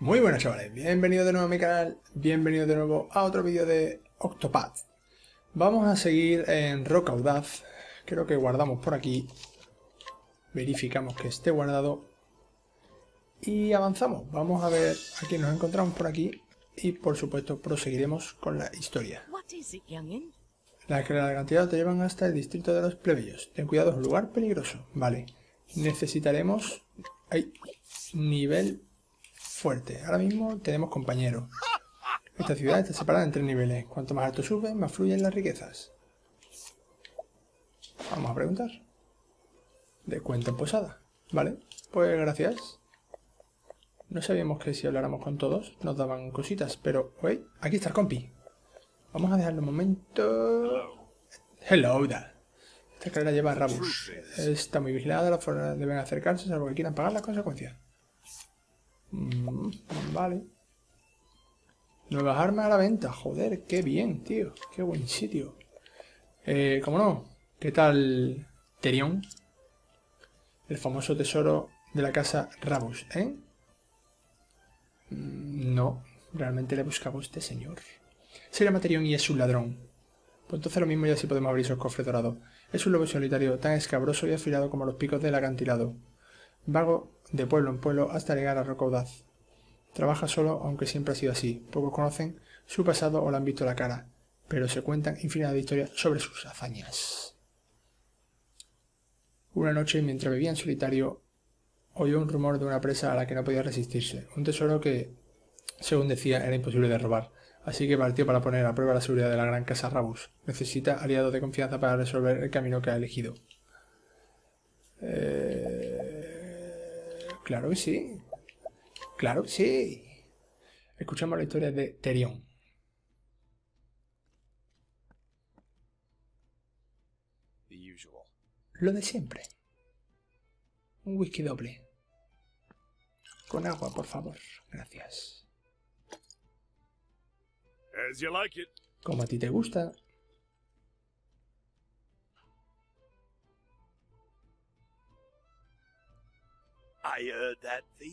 Muy buenas chavales, bienvenidos de nuevo a mi canal, bienvenidos de nuevo a otro vídeo de Octopath. Vamos a seguir en Roca Audaz, creo que guardamos por aquí, verificamos que esté guardado y avanzamos. Vamos a ver a quién nos encontramos por aquí y por supuesto proseguiremos con la historia. Las escaleras de cantidad te llevan hasta el distrito de los plebeyos. Ten cuidado, es un lugar peligroso. Vale, necesitaremos... Ay, nivel fuerte. Ahora mismo tenemos compañero. Esta ciudad está separada en tres niveles. Cuanto más alto sube, más fluyen las riquezas. Vamos a preguntar. De cuenta en posada. Vale, pues gracias. No sabíamos que si habláramos con todos nos daban cositas, pero... Uy, aquí está el compi. Vamos a dejarlo un momento... Hello there. Esta escalera lleva a Rabus. Está muy vigilada, las fuerzas deben acercarse salvo que quieran pagar las consecuencias. Mm, vale. Nuevas armas a la venta. Joder, qué bien, tío. Qué buen sitio. Eh, ¿Cómo no? ¿Qué tal Terion? El famoso tesoro de la casa Rabus, ¿eh? Mm, no, realmente le buscaba a este señor. Se llama Terion y es un ladrón. Pues entonces lo mismo ya sí podemos abrir esos cofres dorados. Es un lobo solitario, tan escabroso y afilado como los picos del acantilado. Vago de pueblo en pueblo hasta llegar a Rocaudaz. Trabaja solo, aunque siempre ha sido así. Pocos conocen su pasado o le han visto la cara, pero se cuentan infinidad de historias sobre sus hazañas. Una noche, mientras bebía en solitario, oyó un rumor de una presa a la que no podía resistirse, un tesoro que, según decía, era imposible de robar, así que partió para poner a prueba la seguridad de la gran casa Rabus. Necesita aliados de confianza para resolver el camino que ha elegido. Eh... Claro que sí. Claro que sí. Escuchamos la historia de Terion. Lo de siempre. Un whisky doble. Con agua, por favor. Gracias. Como a ti te gusta.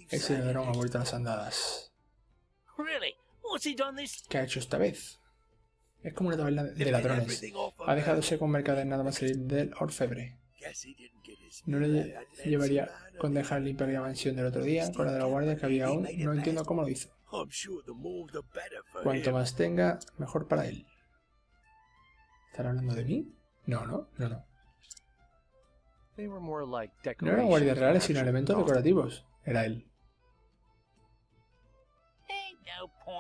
Ese ladrón ha vuelto a las andadas. ¿Qué ha hecho esta vez? Es como una taberna de ladrones. Ha dejado con mercader nada más salir del orfebre. No le llevaría con dejar limpiar la mansión del otro día, con la de la guardia que había aún. No entiendo cómo lo hizo. Cuanto más tenga, mejor para él. ¿Están hablando de mí? No, no, no, no. No eran guardias reales, sino elementos decorativos. Era él.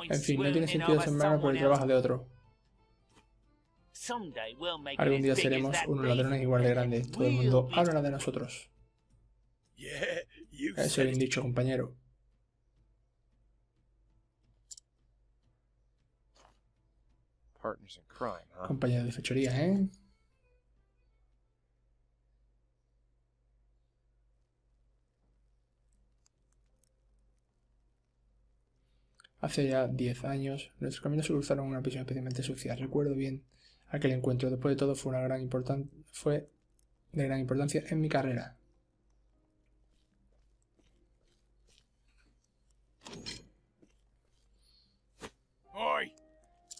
En fin, no tiene sentido sembrarme por el trabajo de otro. Algún día seremos unos ladrones igual de grandes. Todo el mundo hablará de nosotros. Eso es bien dicho, compañero. Compañero de fechoría, ¿eh? Hace ya diez años, nuestros caminos se cruzaron en una prisión especialmente sucia. Recuerdo bien aquel encuentro. Después de todo, fue, una gran fue de gran importancia en mi carrera.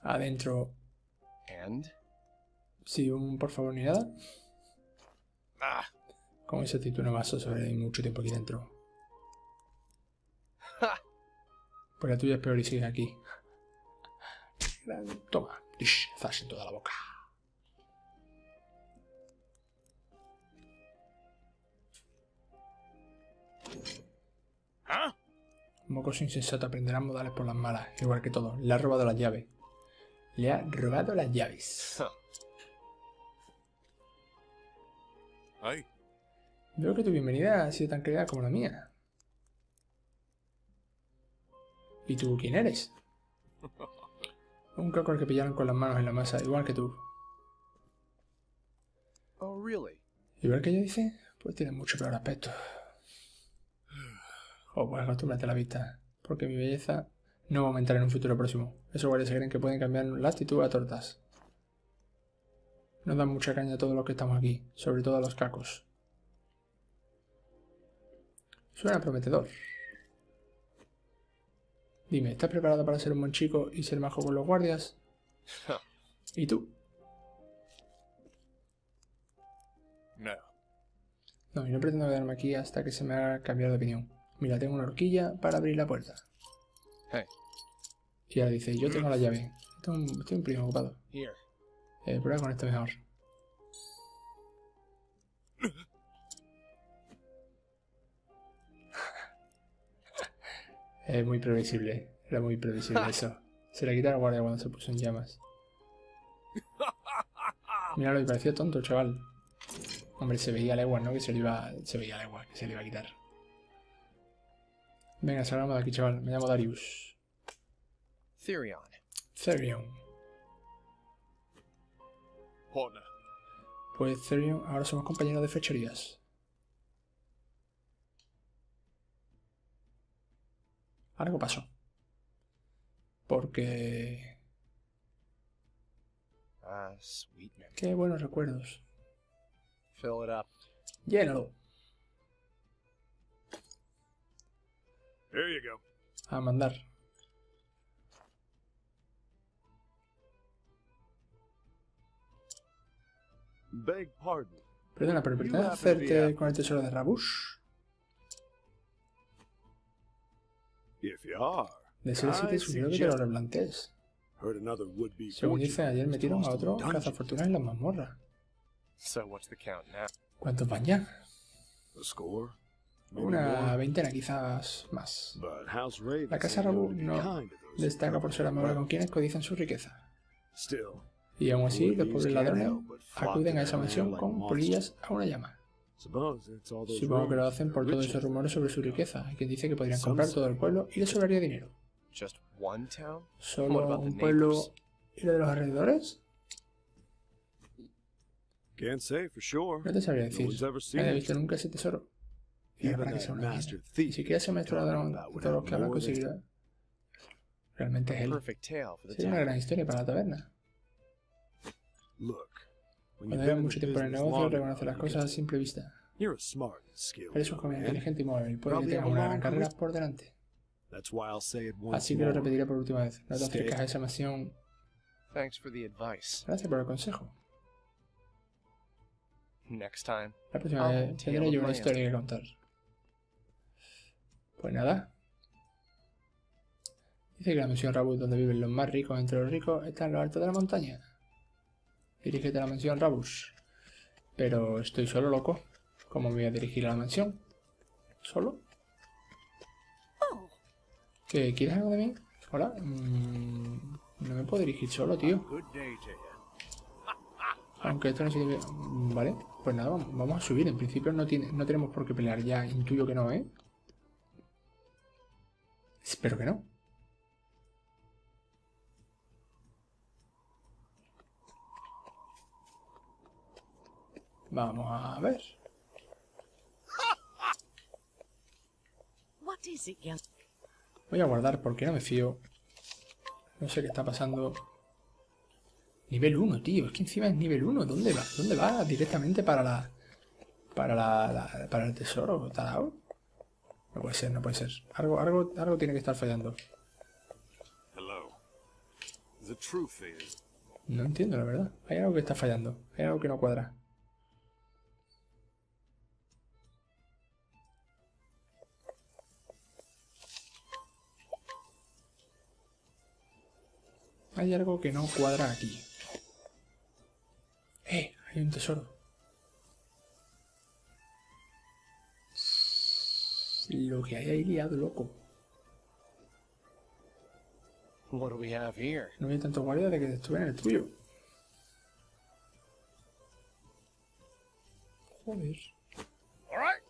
Adentro. ¿And? Sí, un por favor ni nada. Ah. Con ese título no sobrevivir mucho tiempo aquí dentro. Pues la tuya es peor y sigues aquí. Toma, estás en toda la boca. ¿Ah? Mocos insensato aprenderán modales por las malas, igual que todo. Le ha robado las llaves. Le ha robado las llaves. Veo que tu bienvenida ha sido tan querida como la mía. ¿Y tú quién eres? Un caco al que pillaron con las manos en la masa, igual que tú. Oh, really? Igual que yo dice, pues tiene mucho peor aspecto. Oh, pues acostúmbrate a la vista, porque mi belleza no va a aumentar en un futuro próximo. Esos guardias se creen que pueden cambiar la actitud a tortas. Nos dan mucha caña a todos los que estamos aquí, sobre todo a los cacos. Suena prometedor. Dime, ¿estás preparado para ser un buen chico y ser majo con los guardias? ¿Y tú? No. No, y no pretendo quedarme aquí hasta que se me haga cambiar de opinión. Mira, tengo una horquilla para abrir la puerta. Hey, Y ahora dice, yo tengo la llave. Estoy un, estoy un primo ocupado. Eh, prueba con esto mejor. Es muy previsible. Era muy previsible eso. Se le quita la guardia cuando se puso en llamas. Míralo, y parecía tonto, chaval. Hombre, se veía a leguas, ¿no? Que se le iba. Se veía a leguas, que se le iba a quitar. Venga, salgamos de aquí, chaval. Me llamo Darius. Therion. Therion. Pues Therion, ahora somos compañeros de fechorías. Algo pasó. Porque... Ah. Qué buenos recuerdos. Fill it up. Llénalo. There you go. A mandar. Beg pardon. Perdona, pero ¿pretende hacerte con el tesoro de Rabush? If you are, De te I sugiero que te lo replantees. Según dice, fortune ayer metieron a otro cazafortunas en las mazmorras. So what's the count now? ¿Cuántos van ya? Una veintena, quizás más. La casa be no destaca por ser amable con quienes codician su riqueza. Still, Y aún así, los pobres ladrones acuden a esa mansión con polillas a una llama. Supongo que lo hacen por todos esos rumores sobre su riqueza. Hay quien dice que podrían comprar todo el pueblo y le sobraría dinero. Just one town? What ¿Solo un pueblo y lo de los alrededores? No te sabría decir. he it. visto nunca ese tesoro. Y para que sea una mierda. Ni siquiera ese maestro ladrón de todos los que than- conseguirá. Realmente es él. Sería una gran historia para la taberna. Cuando in mucho tiempo en el negocio, reconoce las you cosas a simple vista. Eres un joven inteligente y móvil. Puede que tengas una gran carrera por delante. Así que lo repetiré por última vez. No te acercas a esa advice. Gracias por el consejo. Next time. La próxima vez tendré yo una historia que contar. Pues nada. Dice que la mansión Rabus, donde viven los más ricos entre los ricos, está en lo alto de la montaña. Dirígete a la mansión Rabus. Pero estoy solo, loco. ¿Cómo me voy a dirigir a la mansión? ¿Solo? ¿Qué, ¿Quieres algo de mí? Hola. Mm, no me puedo dirigir solo, tío. Aunque esto no significa... Mm, Vale, pues nada, vamos a subir. En principio no, tiene, no tenemos por qué pelear ya. Intuyo que no, ¿eh? Espero que no. Vamos a ver. What is it, young? Voy a guardar porque no me fío. No sé qué está pasando. Nivel 1, tío. Es que encima es nivel 1. ¿Dónde va? ¿Dónde va? Directamente para la... Para la... la- para el tesoro. ¿Tarao? No puede ser, no puede ser. Algo, algo, algo tiene que estar fallando. No entiendo, la verdad. Hay algo que está fallando. Hay algo que no cuadra. Hay algo que no cuadra aquí. ¡Eh! Hay un tesoro. Lo que hay ahí liado, loco. What do we have here? No hay tanto guardia de que estuve en el tuyo. Joder. All right.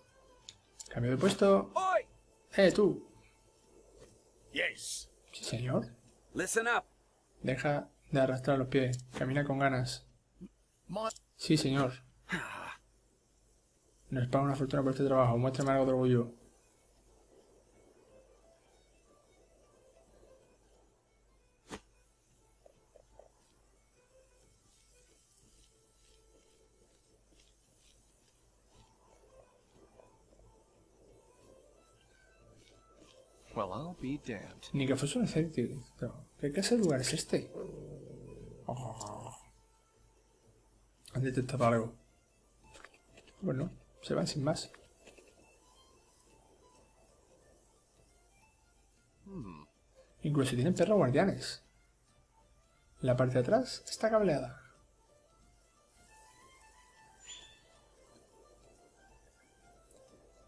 Cambio de puesto. Oi. ¡Eh, tú! Yes. Sí, señor. Listen up. Deja de arrastrar los pies. Camina con ganas. Sí, señor. Nos paga una fortuna por este trabajo. Muéstrame algo de orgullo. I'll be damned. Ni que fuese un ejército. ¿Qué clase de lugar es este? Oh. Han detectado algo. Bueno, se van sin más. Incluso tienen perros guardianes. La parte de atrás está cableada.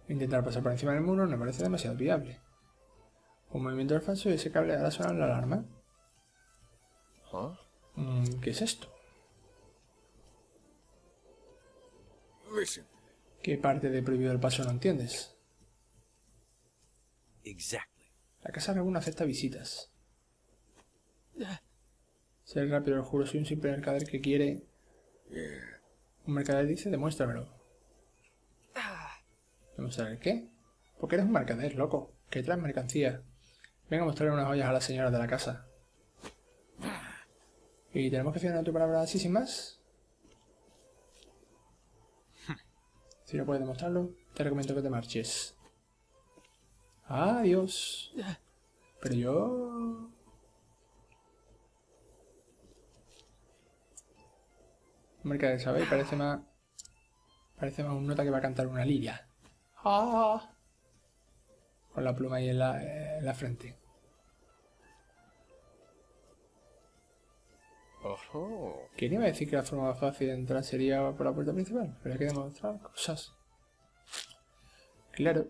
Intentar pasar por encima del muro no me parece demasiado viable. Un movimiento del falso y ese cable hará sonar la alarma. Huh? Mm, ¿Qué es esto? Listen. ¿Qué parte de prohibido el paso no entiendes? Exactly. La casa alguna acepta visitas. Ser rápido, lo juro, soy un simple mercader que quiere... Yeah. Un mercader dice, demuéstramelo. ¿Demostrar el qué? Porque eres un mercader, loco, que traes mercancía. Venga a mostrarle unas joyas a la señora de la casa. ¿Y tenemos que fiar en tu palabra así sin más? Si no puedes demostrarlo, te recomiendo que te marches. Adiós. Pero yo... Mercader, ¿sabéis? Parece más... Parece más un nota que va a cantar una liria. Ah. Con la pluma ahí en la frente. Oh, ¿Quién iba a decir que la forma más fácil de entrar sería por la puerta principal? Pero hay que demostrar cosas. Claro,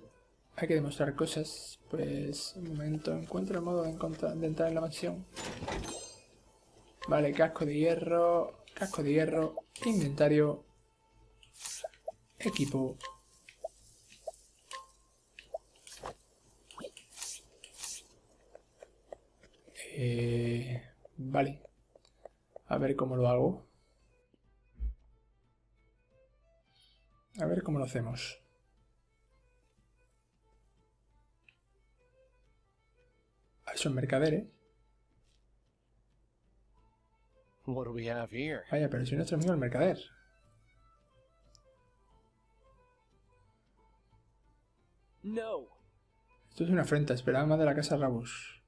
hay que demostrar cosas. Pues, un momento, encuentro el modo de, de entrar en la mansión. Vale, casco de hierro, casco de hierro, inventario, equipo. Eh, vale. A ver cómo lo hago. A ver cómo lo hacemos. Ah, Son mercaderes. what do we have here? Vaya, pero soy nuestro amigo el mercader. No. Esto es una afrenta. Esperaba más de la casa Rabus.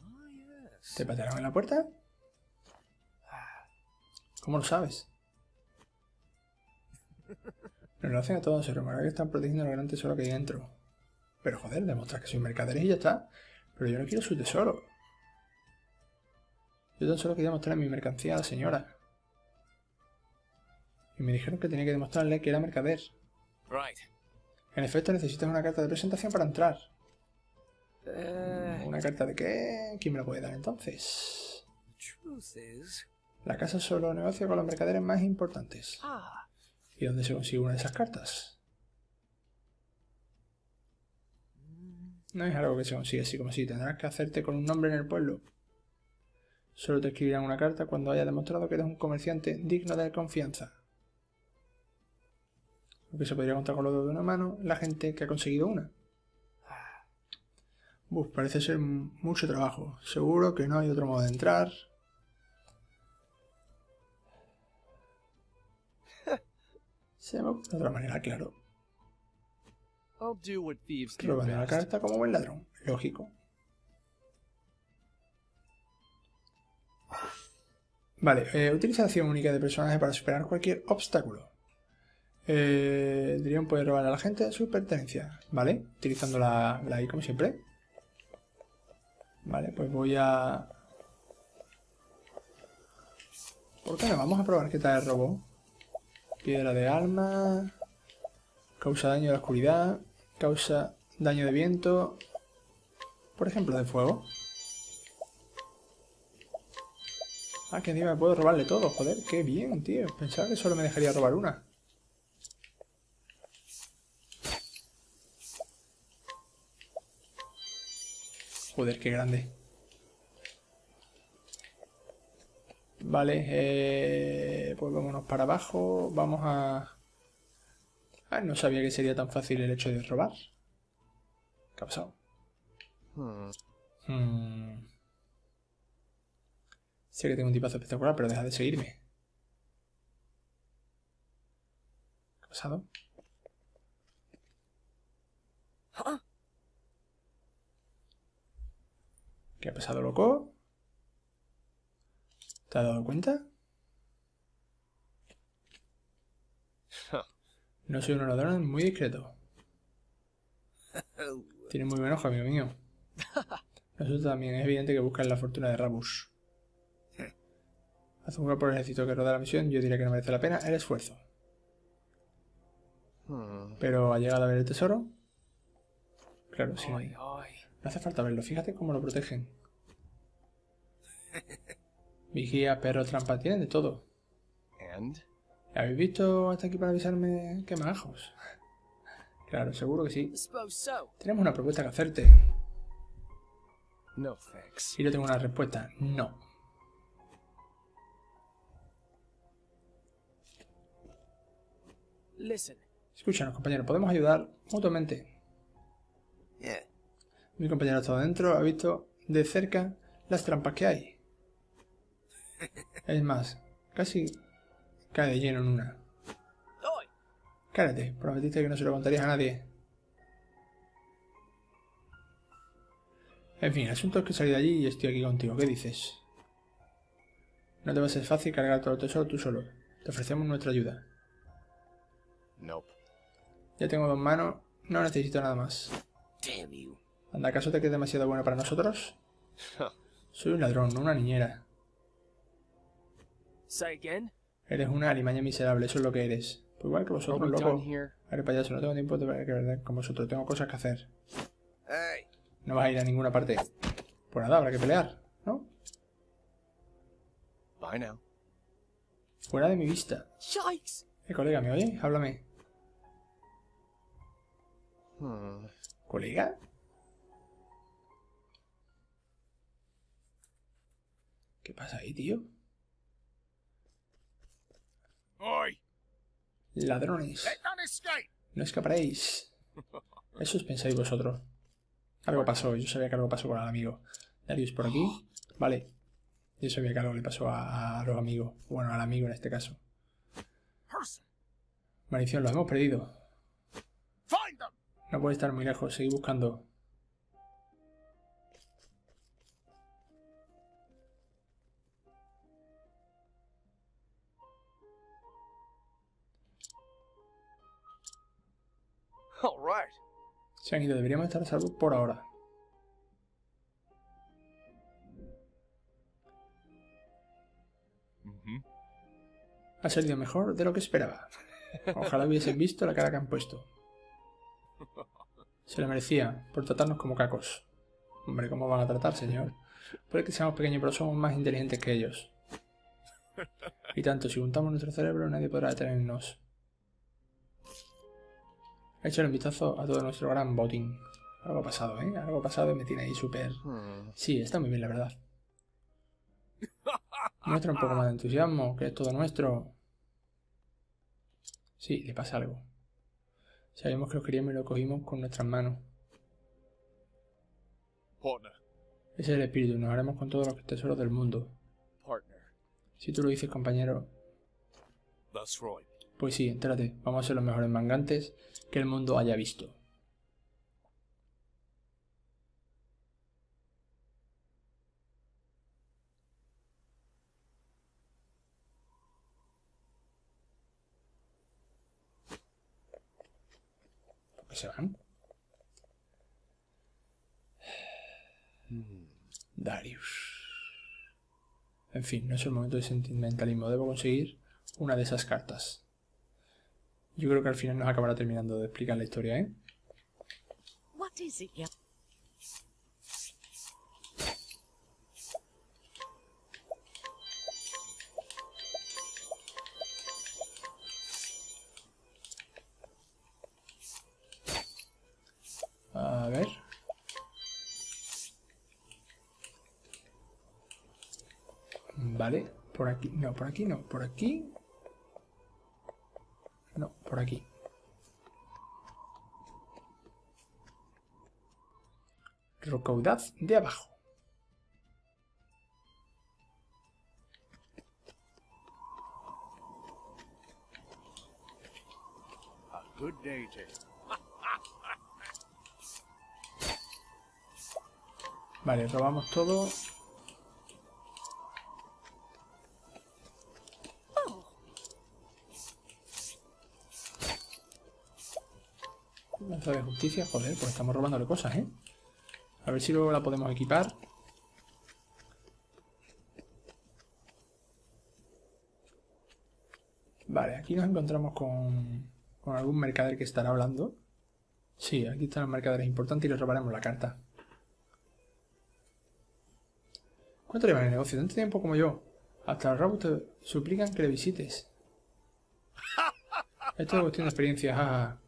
Yes. ¿Te patearon en la puerta? ¿Cómo lo sabes? Nos lo hacen a todos. Se rumora que están protegiendo el gran tesoro que hay dentro. Pero joder, demuestras que soy mercader y ya está. Pero yo no quiero su tesoro. Yo tan solo quería mostrarle mi mercancía a la señora. Y me dijeron que tenía que demostrarle que era mercader. Right. En efecto, necesitas una carta de presentación para entrar. Uh, ¿Una carta de qué? ¿Quién me la puede dar entonces? La casa solo negocia con los mercaderes más importantes. ¿Y dónde se consigue una de esas cartas? No es algo que se consigue así como así. Tendrás que hacerte con un nombre en el pueblo. Solo te escribirán una carta cuando hayas demostrado que eres un comerciante digno de confianza. Aunque se podría contar con los dedos de una mano la gente que ha conseguido una. Uf, parece ser mucho trabajo. Seguro que no hay otro modo de entrar. Se ocurre otra manera, claro. I'll do what thieves do Robando la carta como buen ladrón. Lógico. Vale, eh, utilización única de personaje para superar cualquier obstáculo. Eh, Drion puede robar a la gente su pertenencia. Vale, utilizando la, la I como siempre. Vale, pues voy a... ¿Por qué no? Vamos a probar qué tal el robo. Piedra de alma. Causa daño de la oscuridad. Causa daño de viento. Por ejemplo, de fuego. Ah, que encima puedo robarle todo, joder, qué bien, tío. Pensaba que solo me dejaría robar una. Joder, qué grande. Vale, eh, pues vámonos para abajo. Vamos a... Ah, no sabía que sería tan fácil el hecho de robar. ¿Qué ha pasado? Hmm. Hmm. Sé que tengo un tipazo espectacular, pero deja de seguirme. ¿Qué ha pasado? ¿Qué ha pasado, loco? ¿Te has dado cuenta? No soy un ladrón muy discreto. Tiene muy buen ojo, amigo mío. Nosotros también es evidente que buscan la fortuna de Rabush. Haz un por el ejército que roda la misión, yo diría que no merece la pena el esfuerzo. Hmm. Pero ha llegado a ver el tesoro. Claro, sí. No hace falta verlo, fíjate cómo lo protegen. Vigía, perro, trampa, tienen de todo. And? ¿Habéis visto hasta aquí para avisarme que majos? Claro, seguro que sí. Tenemos una propuesta que hacerte. No thanks. Y yo tengo una respuesta. No. Listen. Escúchanos, compañero. Podemos ayudar mutuamente. Yeah. Mi compañero ha estado dentro, ha visto de cerca las trampas que hay. Es más, casi cae de lleno en una. Cállate, prometiste que no se lo contarías a nadie. En fin, el asunto es que salí de allí y estoy aquí contigo. ¿Qué dices? No te va a ser fácil cargar todo el tesoro tú solo. Te ofrecemos nuestra ayuda. Nope. Ya tengo dos manos, no necesito nada más. Damn you. ¿Anda acaso te crees demasiado bueno para nosotros? Soy un ladrón, no una niñera. Eres una alimaña miserable, eso es lo que eres. Pues igual que vosotros, loco. A ver, payaso, no tengo tiempo de ver que verdad con vosotros. Tengo cosas que hacer. No vas a ir a ninguna parte. Pues nada, habrá que pelear, ¿no? Bye now. Fuera de mi vista. Eh, colega, ¿me oye? Háblame. Hmm. ¿Colega? ¿Qué pasa ahí, tío? Ladrones. No escaparéis. Eso os pensáis vosotros. Algo pasó, yo sabía que algo pasó con el amigo. Darius por aquí. Vale. Yo sabía que algo le pasó a, a los amigos. Bueno, al amigo en este caso. Maldición, los hemos perdido. No puede estar muy lejos, seguid buscando. All right. Se han ido, deberíamos estar a salvo por ahora. Mm-hmm. Ha salido mejor de lo que esperaba. Ojalá hubiesen visto la cara que han puesto. Se lo merecía por tratarnos como cacos. Hombre, ¿cómo van a tratar, señor? Puede que seamos pequeños, pero somos más inteligentes que ellos. Y tanto, si juntamos nuestro cerebro, nadie podrá detenernos. Échale un vistazo a todo nuestro gran botín. Algo ha pasado, ¿eh? Algo ha pasado y me tiene ahí súper... Hmm. Sí, está muy bien, la verdad. Muestra un poco más de entusiasmo, que es todo nuestro. Sí, le pasa algo. Sabíamos que lo queríamos y lo cogimos con nuestras manos. Partner. Ese es el espíritu, nos haremos con todos los tesoros del mundo. Partner. Si tú lo dices, compañero, That's right. Pues sí, entérate, vamos a ser los mejores mangantes que el mundo haya visto. ¿Por qué se van? Darius. En fin, no es el momento de sentimentalismo. Debo conseguir una de esas cartas. Yo creo que al final nos acabará terminando de explicar la historia, ¿eh? What is it, you? A ver. Vale, por aquí. No, por aquí no. Por aquí. Por aquí. Rocaudad de abajo. A good day, Jay. Vale, robamos todo. De justicia, joder, pues estamos robándole cosas, ¿eh? A ver si luego la podemos equipar. Vale, aquí nos encontramos con, con algún mercader que estará hablando. Sí, aquí están los mercaderes importantes y les robaremos la carta. ¿Cuánto llevan el negocio? ¿Tanto tiempo como yo? Hasta los rabos te suplican que le visites. Esto es cuestión de experiencia, jaja.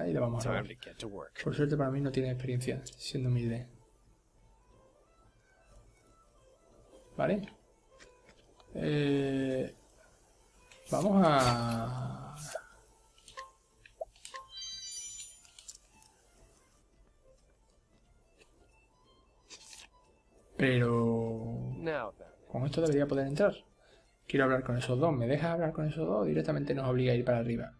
Ahí le vamos a work. Por suerte para mí no tiene experiencia, siendo humilde. Vale. Eh, vamos a... Pero... Con esto debería poder entrar. Quiero hablar con esos dos. ¿Me dejas hablar con esos dos? Directamente nos obliga a ir para arriba.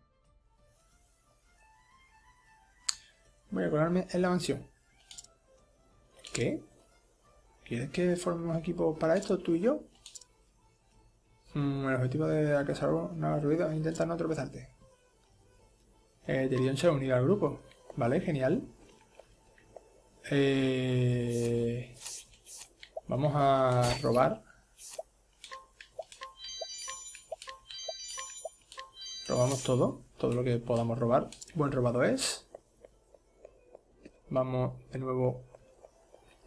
Voy a colarme en la mansión. ¿Qué? ¿Quieres que formemos equipo para esto, tú y yo? Mm, el objetivo de que salvo no haga ruido e intentar no tropezarte. Eh, Tyrion se ha unido al grupo. Vale, genial. Eh, vamos a robar. Robamos todo, todo lo que podamos robar. Buen robado es. Vamos de nuevo.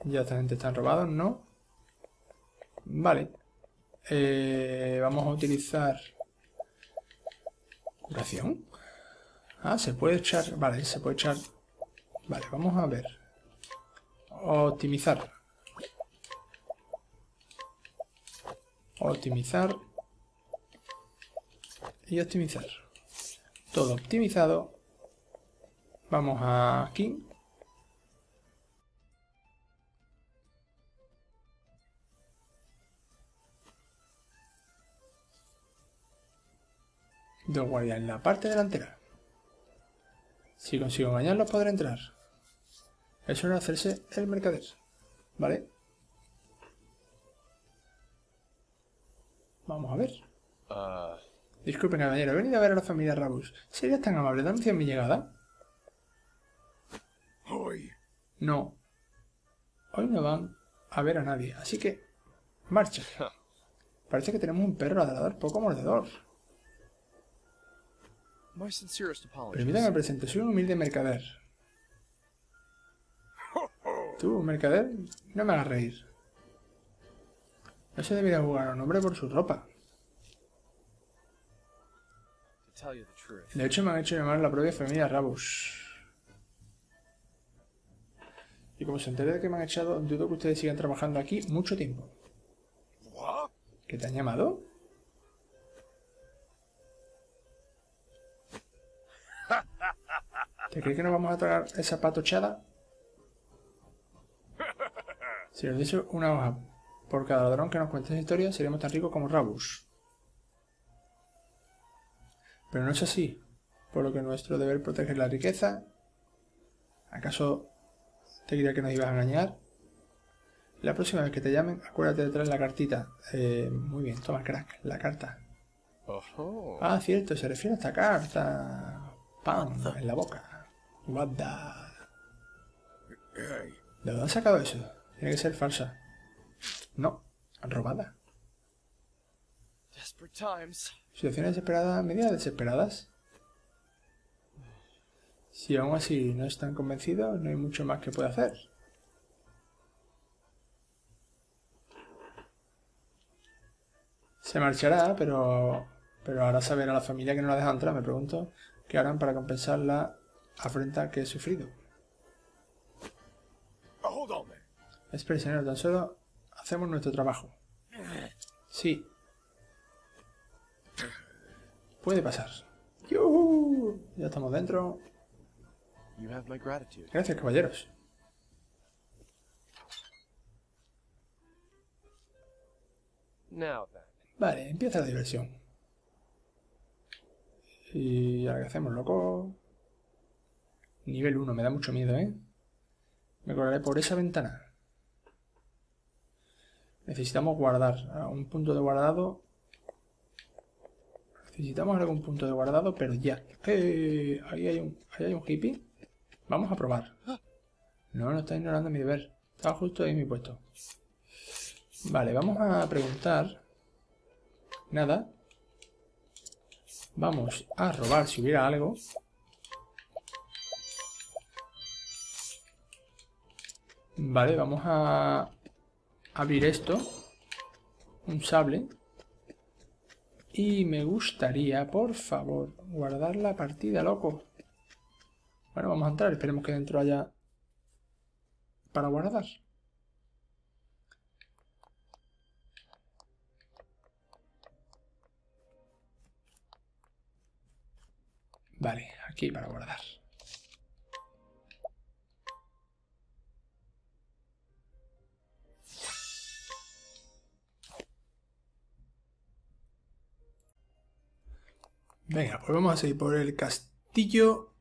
Ya esta gente están robados, ¿no? Vale. Eh, vamos a utilizar... ¿Curación? Ah, se puede echar... Vale, se puede echar... Vale, vamos a ver. Optimizar. Optimizar. Y optimizar. Todo optimizado. Vamos aquí. Dos guardias en la parte delantera. Si consigo engañarlos podré entrar. Eso era hacerse el mercader. ¿Vale? Vamos a ver. Uh, Disculpen, caballero, he venido a ver a la familia Rabus. ¿Serías tan amable de anunciar mi llegada? Hoy. No. Hoy no van a ver a nadie, así que... Marcha. Parece que tenemos un perro ladrador poco mordedor. My sincerest apologies. Permítame que soy un humilde mercader. Tú, mercader, no me hagas reír. No se debería jugar a un hombre por su ropa. De hecho, me han hecho llamar a la propia familia Rabus. Y como se entere de que me han echado, dudo que ustedes sigan trabajando aquí mucho tiempo. ¿Qué te han llamado? ¿Te crees que nos vamos a tragar esa patochada? Si nos diese una hoja por cada ladrón que nos cuente esa historia, seríamos tan ricos como Rabus. Pero no es así, por lo que nuestro deber es proteger la riqueza. ¿Acaso te creía que nos ibas a engañar? La próxima vez que te llamen, acuérdate de traer la cartita. Eh, muy bien, toma crack, la carta. Ah, cierto, se refiere a esta carta. Pam, en la boca. What the... ¿De dónde han sacado eso? Tiene que ser falsa. No, robada. desperate times. Situaciones desesperadas, medidas desesperadas. Si aún así no están convencidos, no hay mucho más que pueda hacer. Se marchará, pero, pero hará saber a la familia que no la deja entrar. Me pregunto qué harán para compensar la afrenta que he sufrido. Oh. Espere, señor, tan solo hacemos nuestro trabajo. Sí. Puede pasar. ¡Yujú! Ya estamos dentro. You have my gratitude. Gracias, caballeros. Vale, empieza la diversión. Y ahora que hacemos, loco. Nivel 1, me da mucho miedo, ¿eh? Me colaré por esa ventana. Necesitamos guardar. Un punto de guardado. Necesitamos algún punto de guardado, pero ya. ¡Eh! Ahí hay un, ahí hay un hippie. Vamos a probar. No, no está ignorando mi deber. Estaba justo ahí en mi puesto. Vale, vamos a preguntar. Nada. Vamos a robar si hubiera algo. Vale, vamos a abrir esto. Un sable. Y me gustaría, por favor, guardar la partida, loco. Bueno, vamos a entrar. Esperemos que dentro haya para guardar. Vale, aquí para guardar. Venga, pues vamos a seguir por el castillo.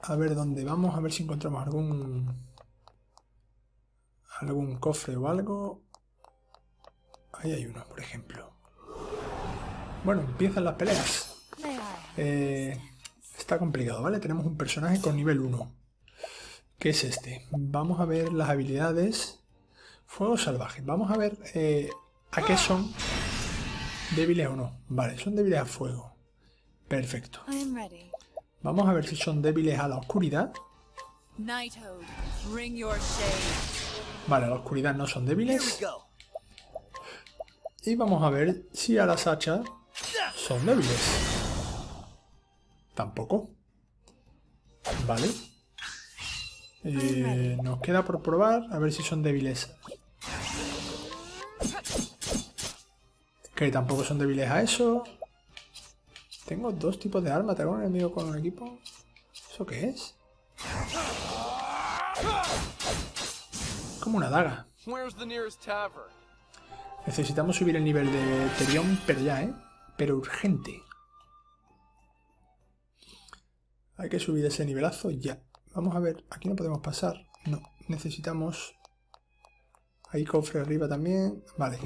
A ver dónde vamos, a ver si encontramos algún algún cofre o algo. Ahí hay uno, por ejemplo. Bueno, empiezan las peleas. Eh, está complicado, ¿vale? Tenemos un personaje con nivel 1. ¿Qué es este? Vamos a ver las habilidades. Fuego salvaje. Vamos a ver eh, a qué son débiles o no. Vale, son débiles a fuego. Perfecto. Vamos a ver si son débiles a la oscuridad. Vale, a la oscuridad no son débiles. Y vamos a ver si a las hachas son débiles. Tampoco. Vale. Eh, nos queda por probar a ver si son débiles. Que tampoco son débiles a eso. Tengo dos tipos de armas. ¿Tengo un enemigo con un equipo? ¿Eso qué es? Como una daga. Necesitamos subir el nivel de Terion, pero ya, ¿eh? Pero urgente. Hay que subir ese nivelazo ya. Vamos a ver, aquí no podemos pasar. No, necesitamos... Hay cofre arriba también. Vale.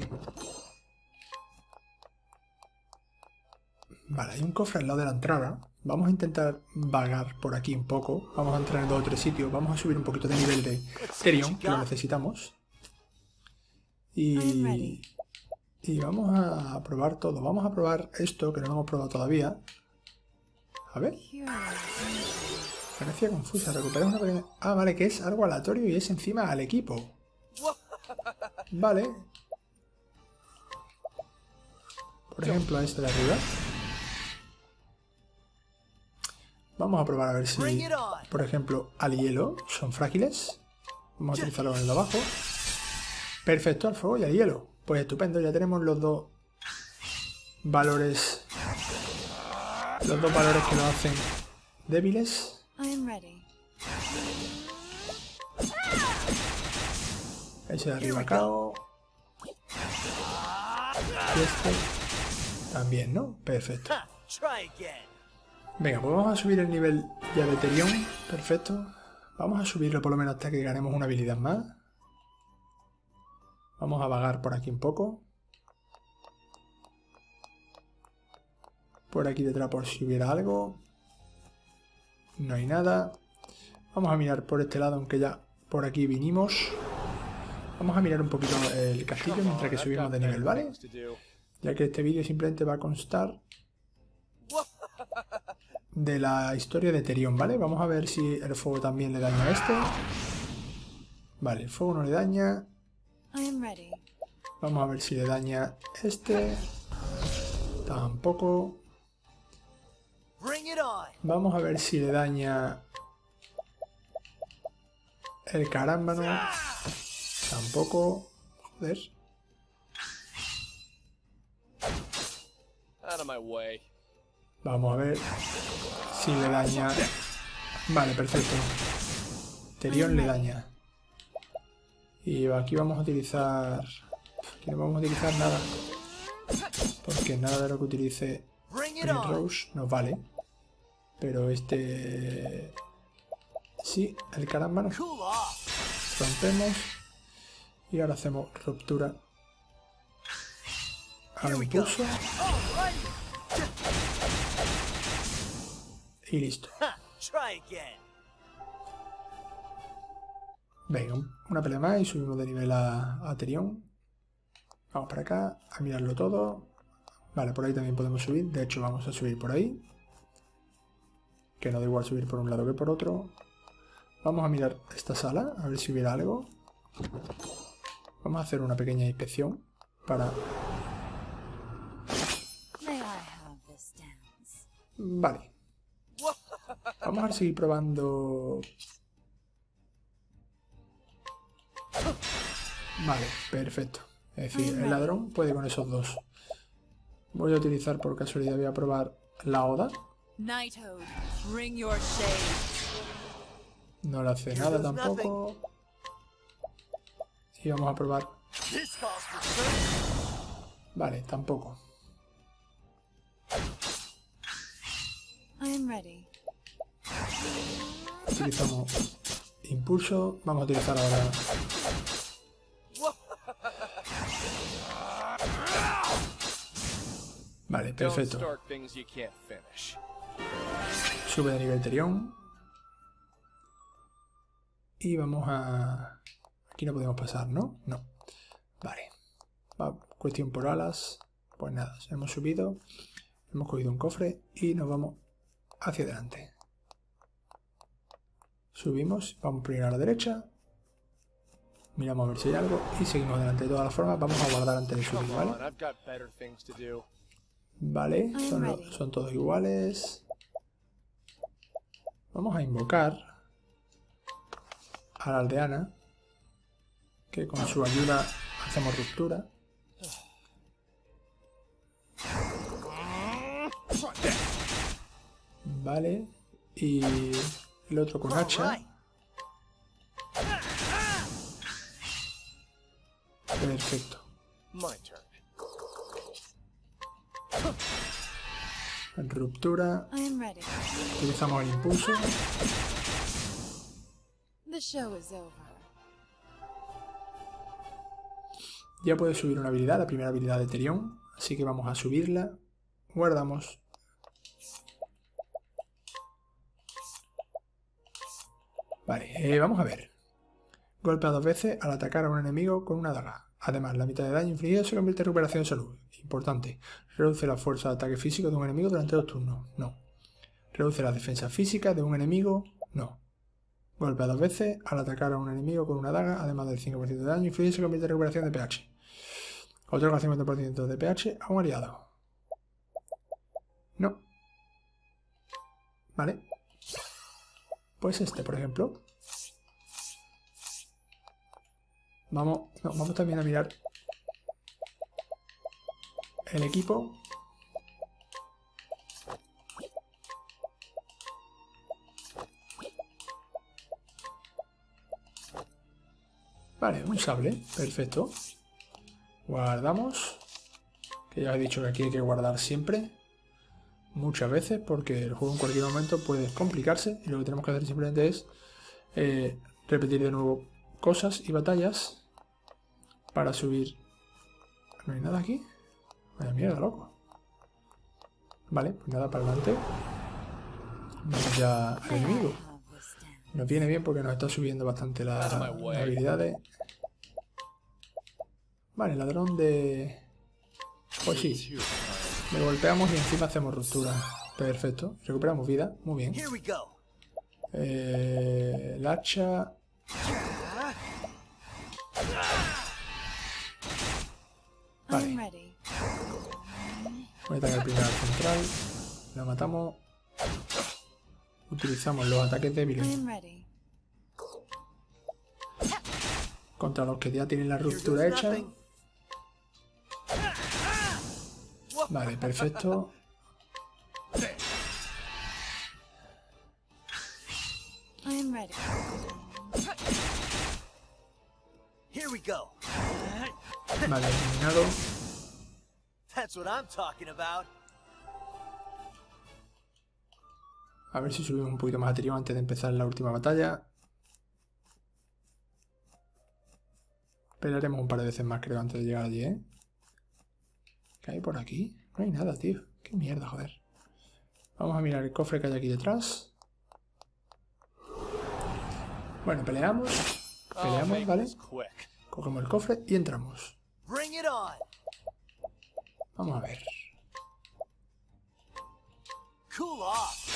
Vale, hay un cofre al lado de la entrada. Vamos a intentar vagar por aquí un poco. Vamos a entrar en dos o tres sitios. Vamos a subir un poquito de nivel de Terion, que lo necesitamos. Y, y vamos a probar todo. Vamos a probar esto, que no lo hemos probado todavía. A ver. Parecía confusa. Recuperar una pequeña... Ah, vale, que es algo aleatorio y es encima al equipo. Vale. Por ejemplo, a este de arriba. Vamos a probar a ver si, por ejemplo, al hielo son frágiles. Vamos a utilizarlo en el de abajo. Perfecto, al fuego y al hielo. Pues estupendo, ya tenemos los dos valores. Los dos valores que nos hacen débiles. Ese de arriba cao. Y este también, ¿no? Perfecto. Venga, pues vamos a subir el nivel ya de Terion. Perfecto. Vamos a subirlo por lo menos hasta que ganemos una habilidad más. Vamos a vagar por aquí un poco. Por aquí detrás por si hubiera algo. No hay nada. Vamos a mirar por este lado, aunque ya por aquí vinimos. Vamos a mirar un poquito el castillo mientras que subimos de nivel, ¿vale? Ya que este vídeo simplemente va a constar de la historia de Terion, ¿vale? Vamos a ver si el fuego también le daña a este. Vale, el fuego no le daña. I am ready. Vamos a ver si le daña este. Tampoco. Vamos a ver si le daña el carámbano. Tampoco. Joder. Out of my way. Vamos a ver si le daña. Vale, perfecto. Terion le daña. Y aquí vamos a utilizar... Aquí no vamos a utilizar nada. Porque nada de lo que utilice Rose nos vale. Pero este... Sí, el carámbano. Rompemos. Y ahora hacemos ruptura al impulso. Y listo. Venga, un- una pelea más y subimos de nivel a, a Terion. Vamos para acá, a mirarlo todo. Vale, por ahí también podemos subir. De hecho, vamos a subir por ahí. Que no da igual subir por un lado que por otro. Vamos a mirar esta sala, a ver si hubiera algo. Vamos a hacer una pequeña inspección para... Vale. Vamos a seguir probando... Vale, perfecto. Es decir, el ladrón puede con esos dos. Voy a utilizar por casualidad, voy a probar la Oda. No le hace nada tampoco. Y vamos a probar... Vale, tampoco. Utilizamos impulso. Vamos a utilizar ahora... Vale, perfecto. Sube de nivel Terion. Y vamos a... Aquí no podemos pasar, ¿no? No. Vale. Va, cuestión por alas. Pues nada, hemos subido. Hemos cogido un cofre y nos vamos hacia adelante. Subimos, vamos primero a la derecha. Miramos a ver si hay algo y seguimos adelante. De todas formas, vamos a guardar antes de subir, ¿vale? Vale, son, son todos iguales. Vamos a invocar a la aldeana, que con su ayuda hacemos ruptura. Vale, y el otro con hacha. Perfecto. Ruptura, utilizamos el impulso. Ya puede subir una habilidad, la primera habilidad de Terion. Así que vamos a subirla. Guardamos. Vale, eh, vamos a ver. Golpea dos veces al atacar a un enemigo con una daga. Además, la mitad de daño infligido se convierte en recuperación de salud. Importante. Reduce la fuerza de ataque físico de un enemigo durante dos turnos. No. Reduce la defensa física de un enemigo. No. Golpea dos veces al atacar a un enemigo con una daga, además del 5% de daño infligido se convierte en recuperación de pH. Otorga 50% de pH a un aliado. No. Vale. Pues este, por ejemplo. Vamos, no, vamos también a mirar el equipo. Vale, un sable, perfecto. Guardamos. Que ya he dicho que aquí hay que guardar siempre. Muchas veces, porque el juego en cualquier momento puede complicarse. Y lo que tenemos que hacer simplemente es eh, repetir de nuevo cosas y batallas para subir. ¿No hay nada aquí? Vaya mierda, loco. Vale, pues nada, para adelante. Vamos ya al enemigo. Nos viene bien porque nos está subiendo bastante la- las habilidades. Vale, ladrón de... Pues sí, le golpeamos y encima hacemos ruptura. Perfecto, recuperamos vida, muy bien. Here we go. Eh, el hacha... Vale, voy a atacar primero al central. Lo matamos. Utilizamos los ataques débiles contra los que ya tienen la ruptura hecha. Vale, perfecto. I am ready. Here we go. Vale, eliminado. That's what I'm talking about. A ver si subimos un poquito más a antes de empezar la última batalla. Pelearemos un par de veces más, creo, antes de llegar allí, ¿eh? ¿Qué hay por aquí? No hay nada, tío. Qué mierda, joder. Vamos a mirar el cofre que hay aquí detrás. Bueno, peleamos. Peleamos, ¿vale? Cogemos el cofre y entramos. Bring it on. Vamos a ver. Cool off.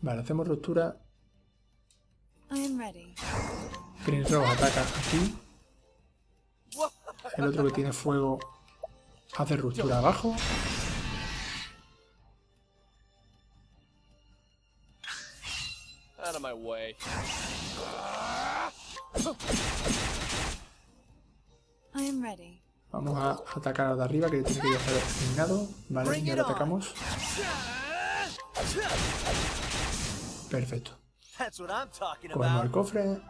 Vale, hacemos ruptura. I am ready. Prince Row ataca aquí. El otro que tiene fuego hace ruptura abajo. Out of my way. I am ready. Vamos a atacar al de arriba que tiene que ya estar eliminado. Vale, Bring y it ahora on. atacamos. Perfecto. That's what I'm talking Cogemos el cofre.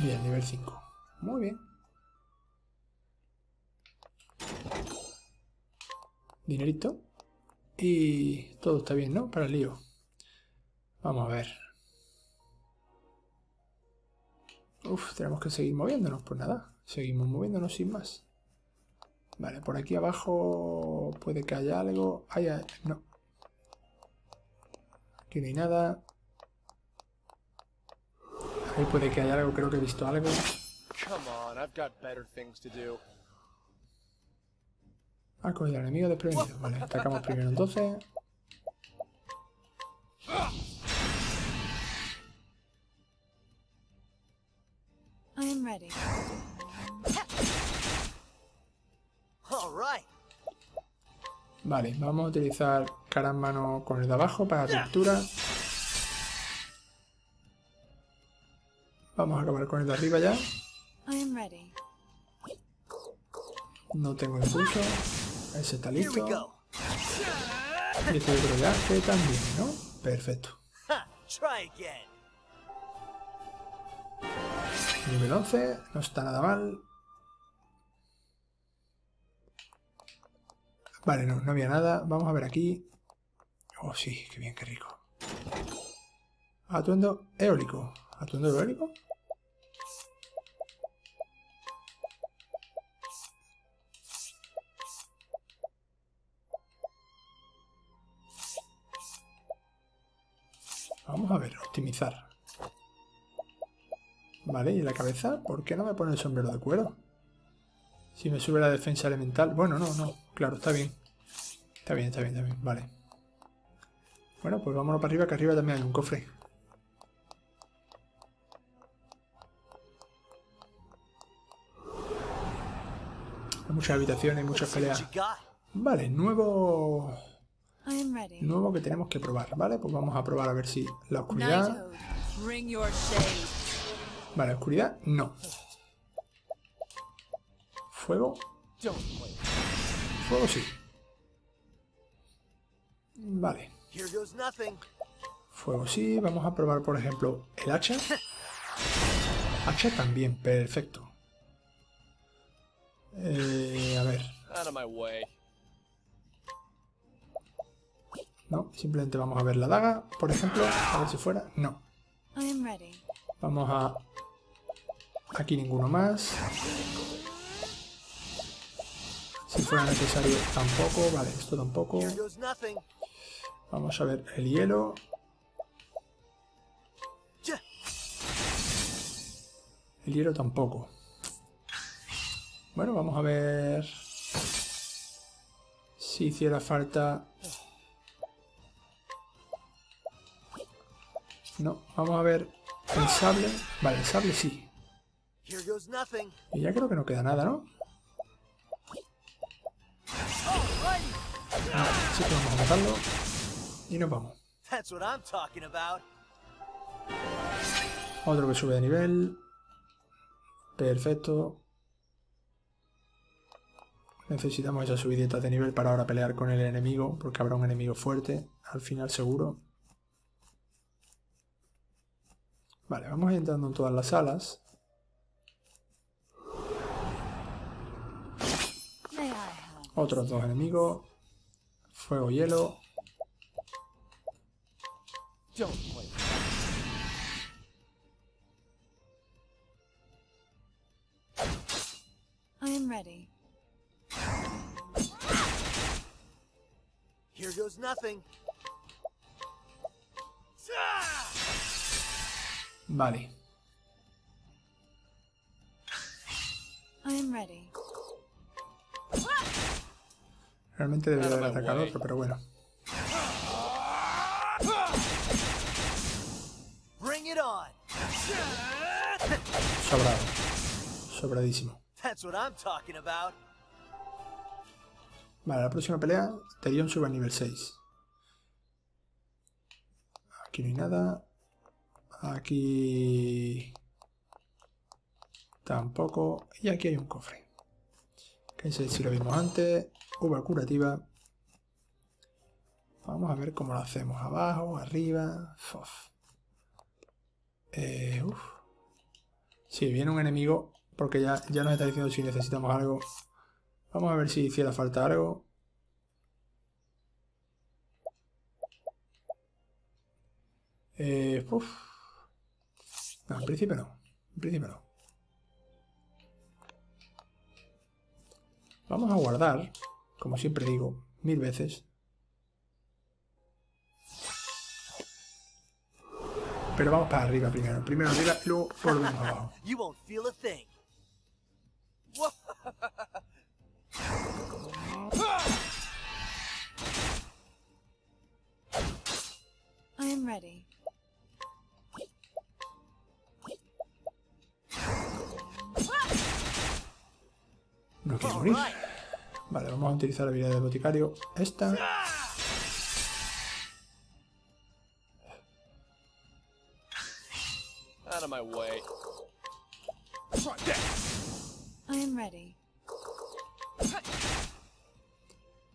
Bien, nivel 5. Muy bien. Dinerito. Y todo está bien, ¿no? Para el lío. Vamos a ver. Uf, tenemos que seguir moviéndonos. Pues nada, seguimos moviéndonos sin más. Vale, por aquí abajo puede que haya algo. Ay, ay, no. Aquí no hay nada. Ahí puede que haya algo, creo que he visto algo. Come on. Ha cogido al enemigo desprevenido. Vale, atacamos primero entonces. Ready. Vale, vamos a utilizar cara en mano con el de abajo para ruptura. Vamos a acabar con el de arriba ya. No tengo impulso. Ese está listo. Y este yo creo ya que también, ¿no? Perfecto. Nivel 11, no está nada mal. Vale, no, no había nada. Vamos a ver aquí. Oh, sí, qué bien, qué rico. Atuendo eólico. ¿Atuendo eólico? Vale, ¿y la cabeza? ¿Por qué no me pone el sombrero de cuero? Si me sube la defensa elemental. Bueno, no, no. Claro, está bien. Está bien, está bien, está bien. Vale. Bueno, pues vámonos para arriba, que arriba también hay un cofre. Hay muchas habitaciones, muchas peleas. Vale, nuevo... Ready. Nuevo que tenemos que probar, ¿vale? Pues vamos a probar a ver si la oscuridad... Vale, oscuridad, no. Fuego, fuego sí. Vale, fuego sí. Vamos a probar, por ejemplo, el hacha. Hacha también, perfecto. Eh, a ver, no, simplemente vamos a ver la daga, por ejemplo, a ver si fuera. No, vamos a... Aquí ninguno más. Si fuera necesario, tampoco. Vale, esto tampoco. Vamos a ver el hielo. El hielo tampoco. Bueno, vamos a ver si hiciera falta... No, vamos a ver el sable. Vale, el sable sí. Y ya creo que no queda nada, ¿no? Alrighty. Así que vamos a matarlo. Y nos vamos. Otro que sube de nivel. Perfecto. Necesitamos esa subidita de nivel para ahora pelear con el enemigo, porque habrá un enemigo fuerte, al final seguro. Vale, vamos entrando en todas las salas. Otros dos enemigos. Fuego, hielo. I am ready. Here goes nothing. Vale. I am ready. Realmente debería haber atacado otro, pero bueno. Bring it on. Sobrado. Sobradísimo. That's what I'm talking about. Vale, la próxima pelea, Terion sube a nivel 6. Aquí no hay nada. Aquí... Tampoco. Y aquí hay un cofre. Que ese sí lo vimos antes. Uva curativa. Vamos a ver cómo lo hacemos. Abajo, arriba. Eh. Sí, viene un enemigo. Porque ya, ya nos está diciendo si necesitamos algo. Vamos a ver si hiciera falta algo. Eh. No, en principio no. En principio no. Vamos a guardar, como siempre digo, mil veces. Pero vamos para arriba primero. Primero arriba y luego volvemos abajo. You won't feel a thing. I am ready. No quiero morir. Vale, vamos a utilizar la habilidad del boticario. Esta. Out of my way. I am ready.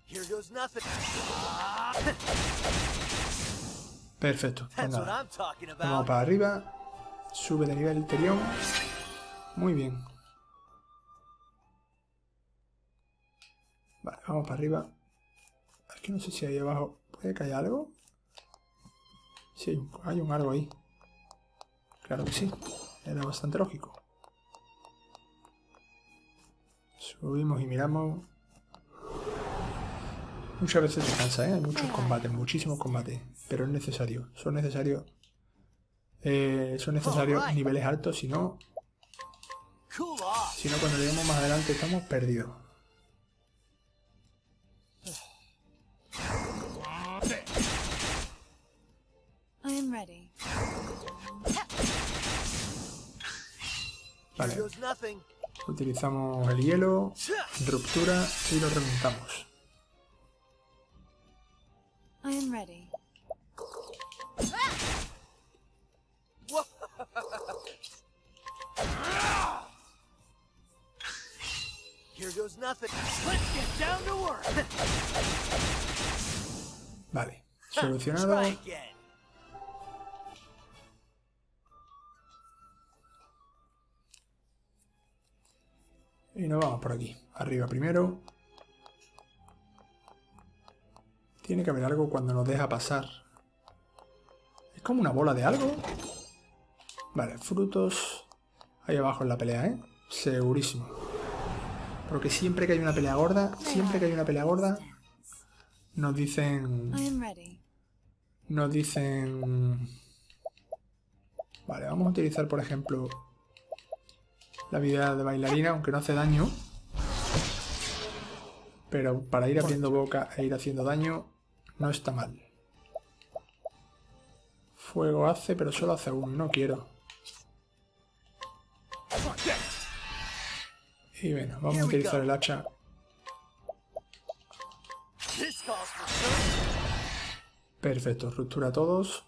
Here goes nothing. Perfecto. Pues nada. I'm Vamos para arriba. Sube de nivel Terion. Muy bien. Vale, vamos para arriba. Que no sé si ahí abajo puede que haya algo. Sí, hay un, hay algo ahí. Claro que sí. Era bastante lógico. Subimos y miramos. Muchas veces se cansa, ¿eh? Hay muchos combates, muchísimos combates. Pero es necesario. Son necesarios. eh, son necesarios niveles altos, si no, si no cuando lleguemos más adelante estamos perdidos. Ready. Here Vale, goes nothing. utilizamos el hielo, ruptura y lo am ready. Here goes Y nos vamos por aquí. Arriba primero. Tiene que haber algo cuando nos deja pasar. Es como una bola de algo. Vale, frutos. Ahí abajo en la pelea, ¿eh? Segurísimo. Porque siempre que hay una pelea gorda, siempre que hay una pelea gorda, nos dicen... Nos dicen... Vale, vamos a utilizar, por ejemplo, la habilidad de bailarina, aunque no hace daño. Pero para ir abriendo boca e ir haciendo daño, no está mal. Fuego hace, pero solo hace uno, no quiero. Y bueno, vamos a utilizar el hacha. Perfecto, ruptura a todos.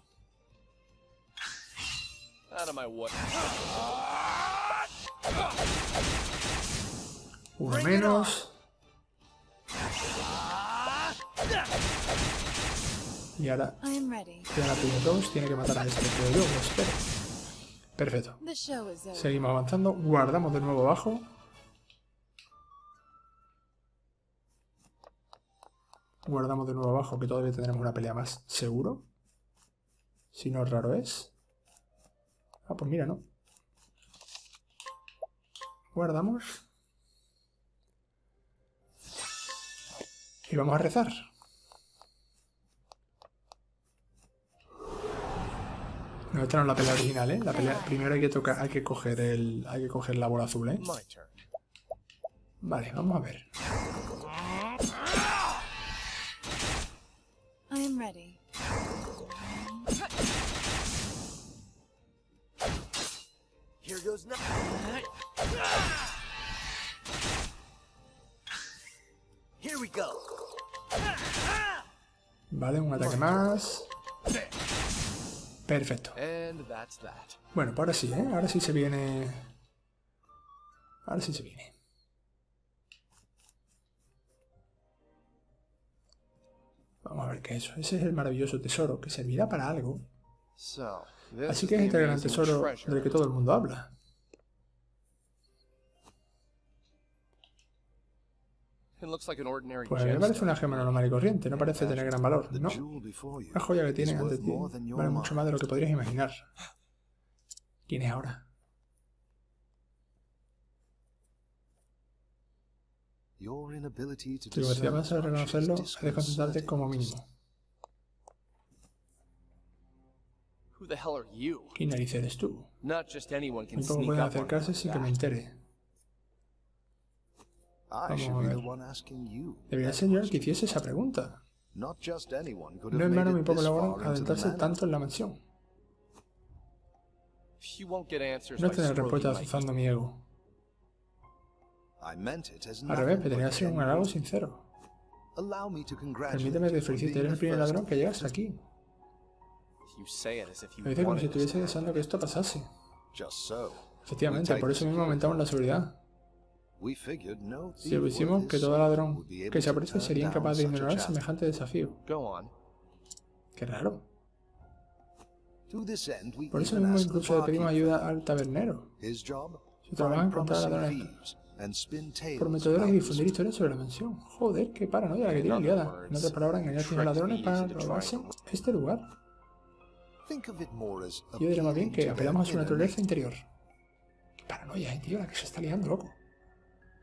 Uno menos. Y ahora la primera dos. Tiene que matar a este, creo yo, lo espero. Perfecto. Seguimos avanzando. Guardamos de nuevo abajo. Guardamos de nuevo abajo, que todavía tendremos una pelea más, seguro. Si no, raro es. Ah, pues mira, ¿no? Guardamos. Y vamos a rezar. No, esta no es la pelea original, ¿eh? La pelea... Primero hay que tocar, hay que coger el. Hay que coger la bola azul, ¿eh? Vale, vamos a ver. Vale, un ataque más. Perfecto. Bueno, pues ahora sí, ¿eh? Ahora sí se viene... Ahora sí se viene. Vamos a ver qué es eso. Ese es el maravilloso tesoro que servirá para algo. Así que es este gran tesoro del que todo el mundo habla. Pues me parece una gema normal y corriente, no parece tener gran valor, The ¿no? jewel before you La joya que tienes ante ti more than your vale mucho más de lo que podrías imaginar. ¿Quién es ahora? Tu capacidad para reconocerlo es desconcertarte como mínimo. Who the hell are you? ¿Quién narices eres tú? Sneak pueden acercarse sin que me entere. Vamos a ver. Debería ser yo el que hiciese esa pregunta. No es mano muy poco the adentrarse tanto en la mansión. No tener respuestas my azuzando mi ego. Al revés, pretendía ser un halago sincero. Permíteme que felicite, eres el primer ladrón que llegas aquí. Me dice como si estuviese deseando que esto pasase. Efectivamente, por eso mismo aumentamos la seguridad. Si thief lo hicimos, worth que todo ladrón que se aprecia sería incapaz de ignorar semejante desafío. Qué raro. Por eso mismo incluso le pedimos ayuda al tabernero. Su trabajo es encontrar ladrones prometedores y difundir historias sobre la mansión. Joder, qué paranoia la que tienen liada. En otras palabras, engañar a los ladrones para robarse este lugar. Think of it more as Yo diría más bien que apelamos a su naturaleza interior. Qué paranoia, eh, tío, la que se está liando, loco.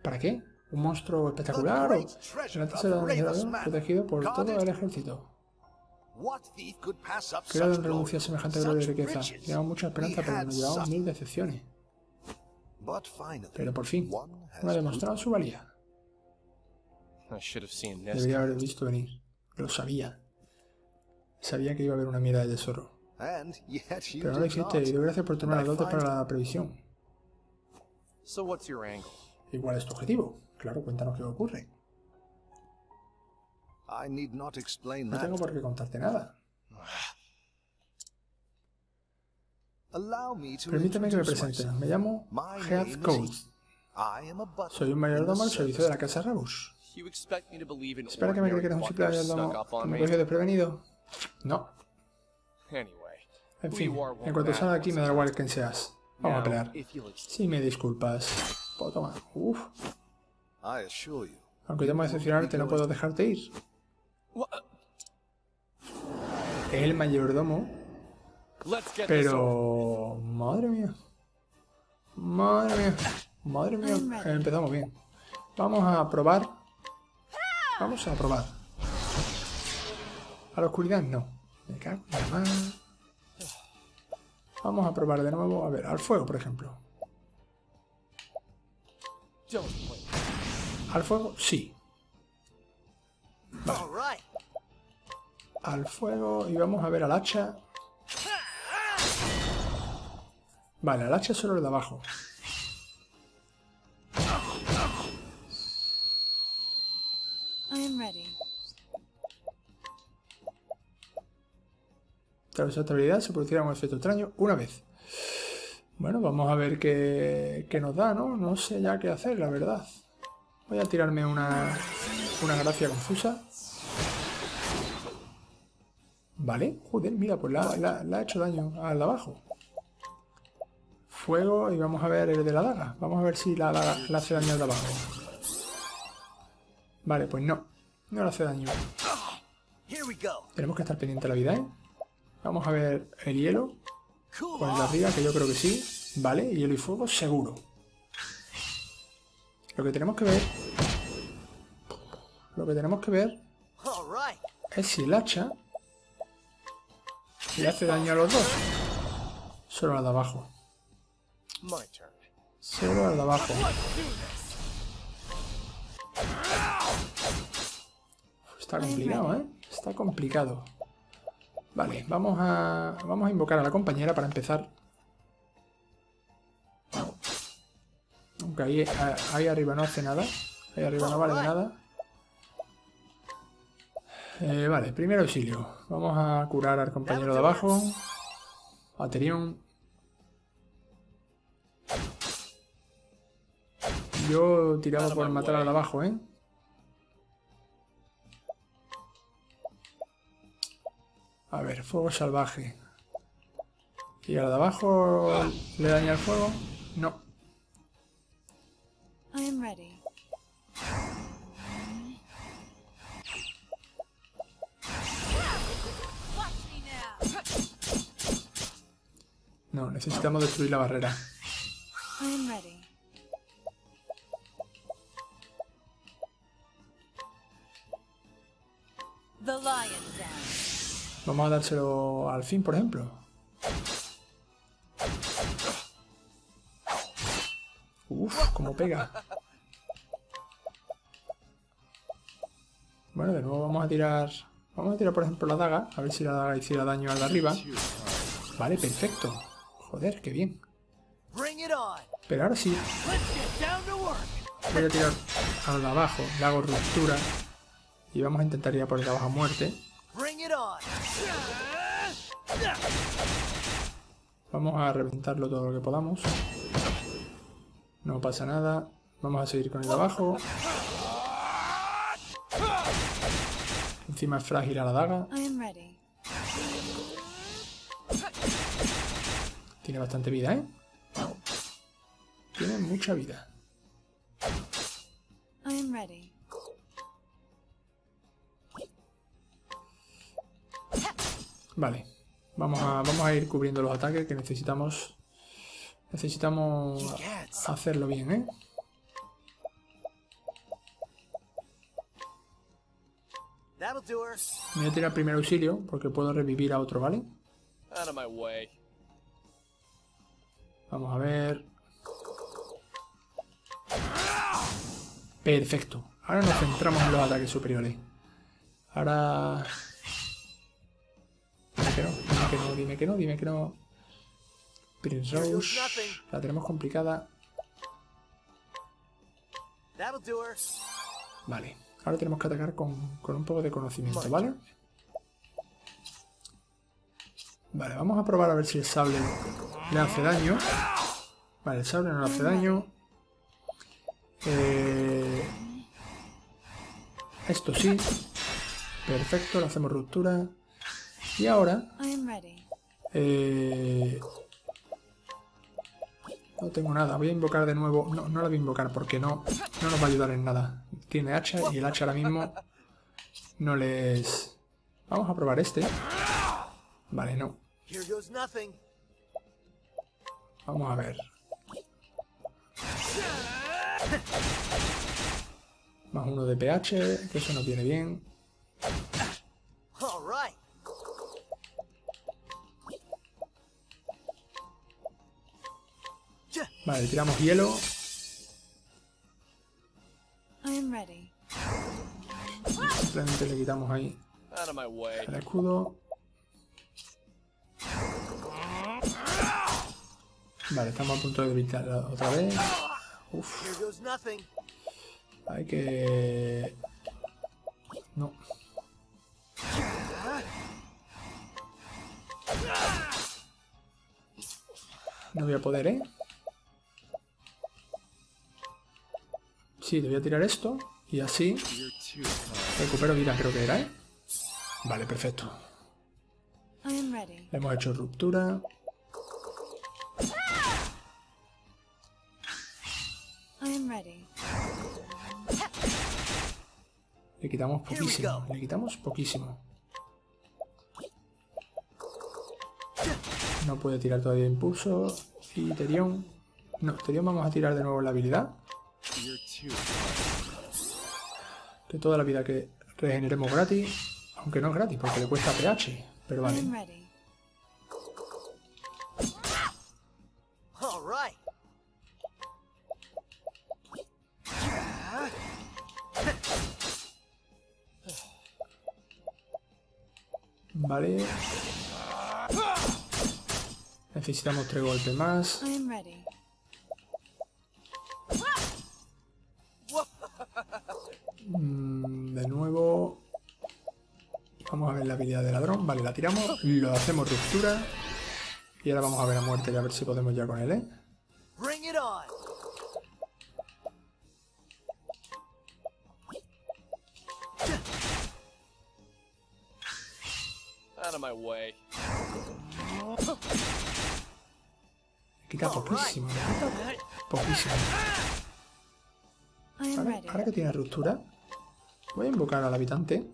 ¿Para qué? ¿Un monstruo espectacular o el protegido por todo el ejército? What thief could pass up ¿Qué ladrón such renuncia a semejante gloria y riqueza? Teníamos mucha esperanza, pero nos llevamos mil decepciones. Pero por fin, uno ha demostrado su valía. Debería haber visto venir. Lo sabía. Sabía que iba a haber una mierda de tesoro. Pero no lo hiciste y doy gracias por tomar las dotes para la previsión. ¿Y cuál es tu objetivo? Claro, cuéntanos qué ocurre. No tengo por qué contarte nada. Permíteme que me presente. Me llamo Heath Code. Soy un mayordomo al servicio de la casa in ¿Espera que me creas que eres un simple mayordomo que me cogió desprevenido? No. En fin, en cuanto salga de aquí me da igual quién seas. Vamos a pelear. Si me disculpas. Pues toma. Uf. Aunque temo decepcionarte, no puedo dejarte ir. El mayordomo. Pero... Madre mía. Madre mía. Madre mía. Empezamos bien. Vamos a probar. Vamos a probar. A la oscuridad no. Me cago en la. Vamos a probar de nuevo. A ver, al fuego, por ejemplo. Al fuego, sí. Al fuego y vamos a ver al hacha. Vale, al hacha solo el de abajo. I am ready. Tras esta habilidad se producirá un efecto extraño una vez. Bueno, vamos a ver qué, qué nos da, ¿no? No sé ya qué hacer, la verdad. Voy a tirarme una, una gracia confusa. Vale, joder, mira, pues la, la- la ha hecho daño al de abajo. Fuego y vamos a ver el de la daga. Vamos a ver si la daga le hace daño al de abajo. Vale, pues no. No le hace daño. Tenemos que estar pendiente de la vida, ¿eh? Vamos a ver el hielo De off. arriba, que yo creo que sí. Vale, hielo y fuego, seguro. Lo que tenemos que ver... Lo que tenemos que ver es si el hacha le hace daño a los dos. Solo al de abajo. Solo al de abajo. Está complicado, ¿eh? Está complicado. Vale, vamos a, vamos a invocar a la compañera para empezar. Aunque ahí, ahí arriba no hace nada. Ahí arriba no vale nada. Eh, vale, primer auxilio. Vamos a curar al compañero de abajo. A Terion. Yo tiraba por matar al de abajo, ¿eh? A ver, fuego salvaje. ¿Y al de abajo le daña el fuego? No. No, necesitamos destruir la barrera. The lion. Vamos a dárselo al fin, por ejemplo. Uf, cómo pega. Bueno, de nuevo vamos a tirar... Vamos a tirar, por ejemplo, la daga. A ver si la daga hiciera daño al de arriba. Vale, perfecto. Joder, qué bien. Pero ahora sí, voy a tirar al de abajo. Le hago ruptura. Y vamos a intentar ir a por el de abajo a muerte. Bring it on. Vamos a reventarlo todo lo que podamos. No pasa nada. Vamos a seguir con el de abajo. Encima es frágil a la daga. I am ready. Tiene bastante vida, ¿eh? Tiene mucha vida. Vale. Vamos a, vamos a ir cubriendo los ataques que necesitamos. Necesitamos hacerlo bien, ¿eh? Me voy a tirar primer auxilio porque puedo revivir a otro, ¿vale? Out of my way. Vamos a ver. Perfecto. Ahora nos centramos en los ataques superiores. Ahora... Que no, dime que no, dime que no, dime que no. Prince Rose. La tenemos complicada. Vale. Ahora tenemos que atacar con, con un poco de conocimiento, ¿vale? Vale, vamos a probar a ver si el sable le hace daño. Vale, el sable no le hace daño. Eh, esto sí. Perfecto, le hacemos ruptura. Y ahora... Eh, no tengo nada. Voy a invocar de nuevo. No, no la voy a invocar porque no, no nos va a ayudar en nada. Tiene hacha y el hacha ahora mismo no les... Vamos a probar este. Vale, no. Vamos a ver. Más uno de pH, que eso nos viene bien. Vale, tiramos hielo. Simplemente le quitamos ahí el escudo. Vale, estamos a punto de evitar otra vez. Uf, hay que... No. No voy a poder, ¿eh? Sí, le voy a tirar esto. Y así recupero vida, creo que era, ¿eh? Vale, perfecto. Hemos hecho ruptura. Le quitamos poquísimo. Le quitamos poquísimo. No puede tirar todavía impulso. Y Terion. No, Terion vamos a tirar de nuevo la habilidad. Que toda la vida que regeneremos gratis. Aunque no es gratis, porque le cuesta pH. Pero vale. Vale. Necesitamos tres golpes más. De nuevo. Vamos a ver la habilidad de ladrón. Vale, la tiramos. Lo hacemos ruptura. Y ahora vamos a ver a muerte y a ver si podemos ya con él, ¿eh? Bring it on. Out of my way. Le quita poquísimo. le quita poquísimo. Ahora que tiene ruptura, voy a invocar al habitante.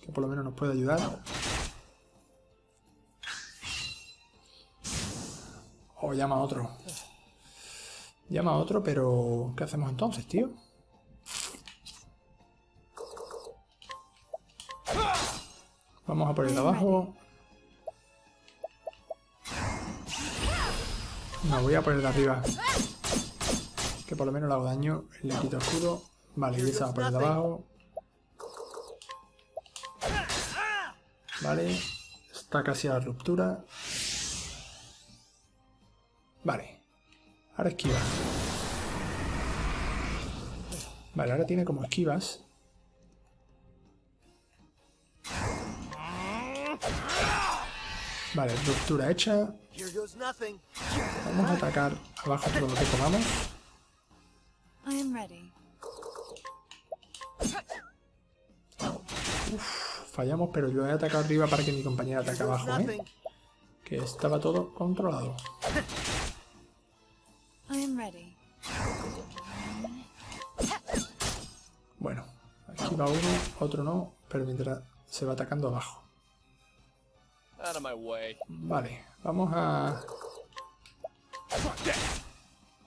Que por lo menos nos puede ayudar. O llama a otro. Llama a otro, pero... ¿Qué hacemos entonces, tío? Vamos a por de abajo. No, voy a por de arriba. Que por lo menos le hago daño. Le quito escudo. Vale, y esa va por el de abajo. Vale. Está casi a la ruptura. Vale. Ahora esquiva. Vale, ahora tiene como esquivas. Vale, ruptura hecha. Vamos a atacar abajo todo lo que podamos. Ready. Fallamos, pero yo he atacado arriba para que mi compañera ataque abajo, ¿eh? Que estaba todo controlado. Bueno, aquí va uno, otro no, pero mientras se va atacando abajo. Out of my way. Vale, vamos a...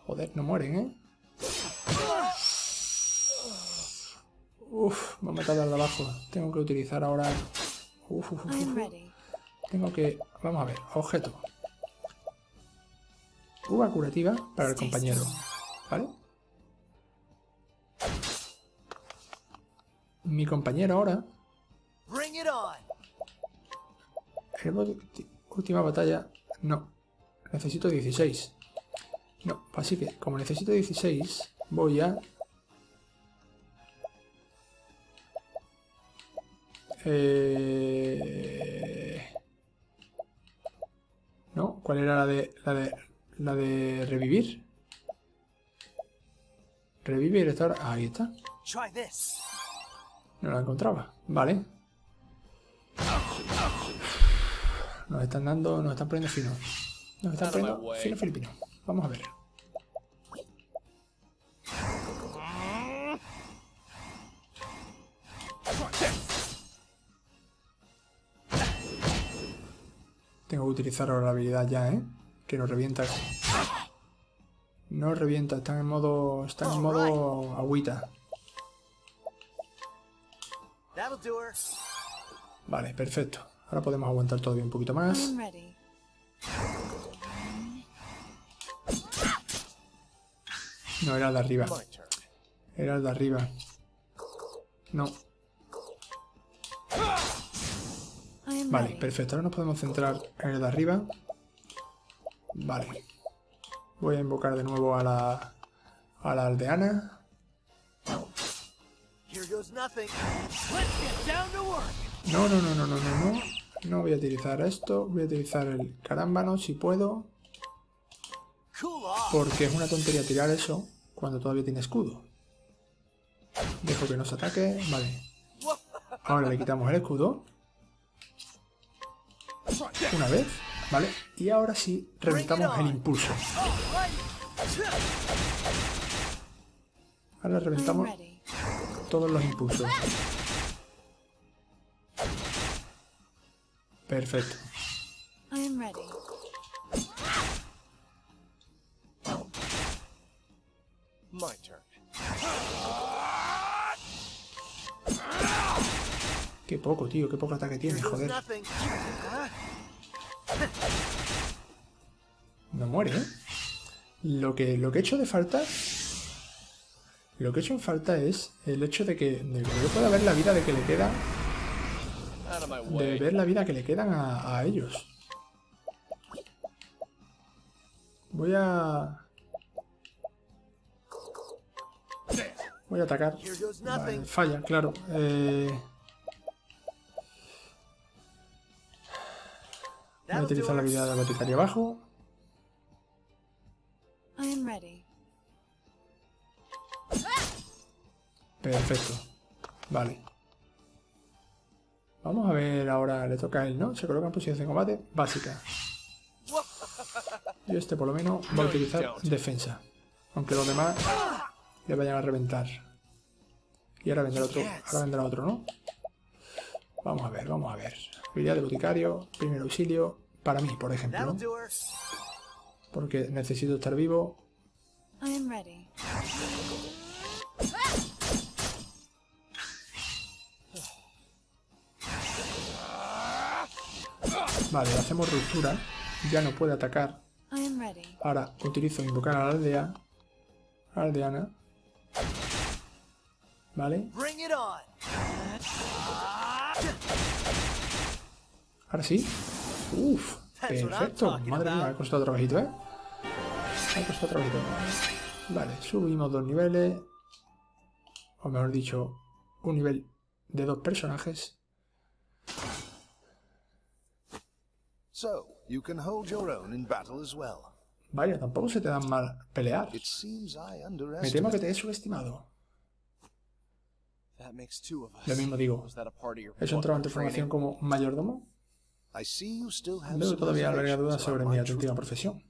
Joder, no mueren, ¿eh? Uf, me ha matado al de abajo. Tengo que utilizar ahora... Uf, uf, uf. Tengo que... Vamos a ver, objeto. Uva curativa para el compañero. ¿Vale? Mi compañero ahora... Bring it on. El ulti- última batalla. No. Necesito 16. No, así que como necesito 16, voy a. Eh... No, ¿cuál era la de. la de. la de revivir? Revivir está ahora- Ahí está. No la encontraba. Vale. Nos están dando, nos están poniendo fino. Nos están poniendo fino filipino. Vamos a ver. Tengo que utilizar ahora la habilidad ya, ¿eh? Que nos revienta. No revienta, está en modo. Está en modo agüita. Vale, perfecto. Ahora podemos aguantar todavía un poquito más. No, era el de arriba. Era el de arriba. No. Vale, perfecto. Ahora nos podemos centrar en el de arriba. Vale. Voy a invocar de nuevo a la, a la aldeana. No, no, no, no, no, no, no. No voy a utilizar esto. Voy a utilizar el carámbano si puedo. Porque es una tontería tirar eso cuando todavía tiene escudo. Dejo que nos ataque. Vale. Ahora le quitamos el escudo. Una vez. Vale. Y ahora sí reventamos el impulso. Ahora reventamos todos los impulsos. Perfecto. I am ready. My turn. Qué poco, tío. Qué poco ataque tiene, joder. No muere, ¿eh? Lo que, lo que he hecho de falta... Lo que he hecho en falta es el hecho de que, de que yo pueda ver la vida de que le queda... De ver la vida que le quedan a, a ellos. Voy a... Voy a atacar. Vale, falla, claro. Eh, voy a utilizar la habilidad de boticario abajo. I am ready. Perfecto. Vale. Vamos a ver ahora, le toca a él, ¿no? Se coloca en posición de combate básica. Y este por lo menos va a utilizar defensa. Aunque los demás le vayan a reventar. Y ahora vendrá otro, ahora vendrá otro, ¿no? Vamos a ver, vamos a ver. Habilidad de boticario, primer auxilio, para mí, por ejemplo. Porque necesito estar vivo. Vale, le hacemos ruptura. Ya no puede atacar. Ahora utilizo invocar a la aldea. A la aldeana. Vale. Ahora sí. Uf. Perfecto. Madre mía, me ha costado trabajito, ¿eh? Me ha costado trabajito. Vale, subimos dos niveles. O mejor dicho, un nivel de dos personajes. So, you can hold your own in battle as well. Vaya, tampoco se te dan mal pelear. Me temo que te he subestimado. Lo mismo digo. ¿Eso entraba en tu formación como mayordomo? I see you still have Veo some todavía alberga reservations dudas sobre mi my auténtica truth. profesión.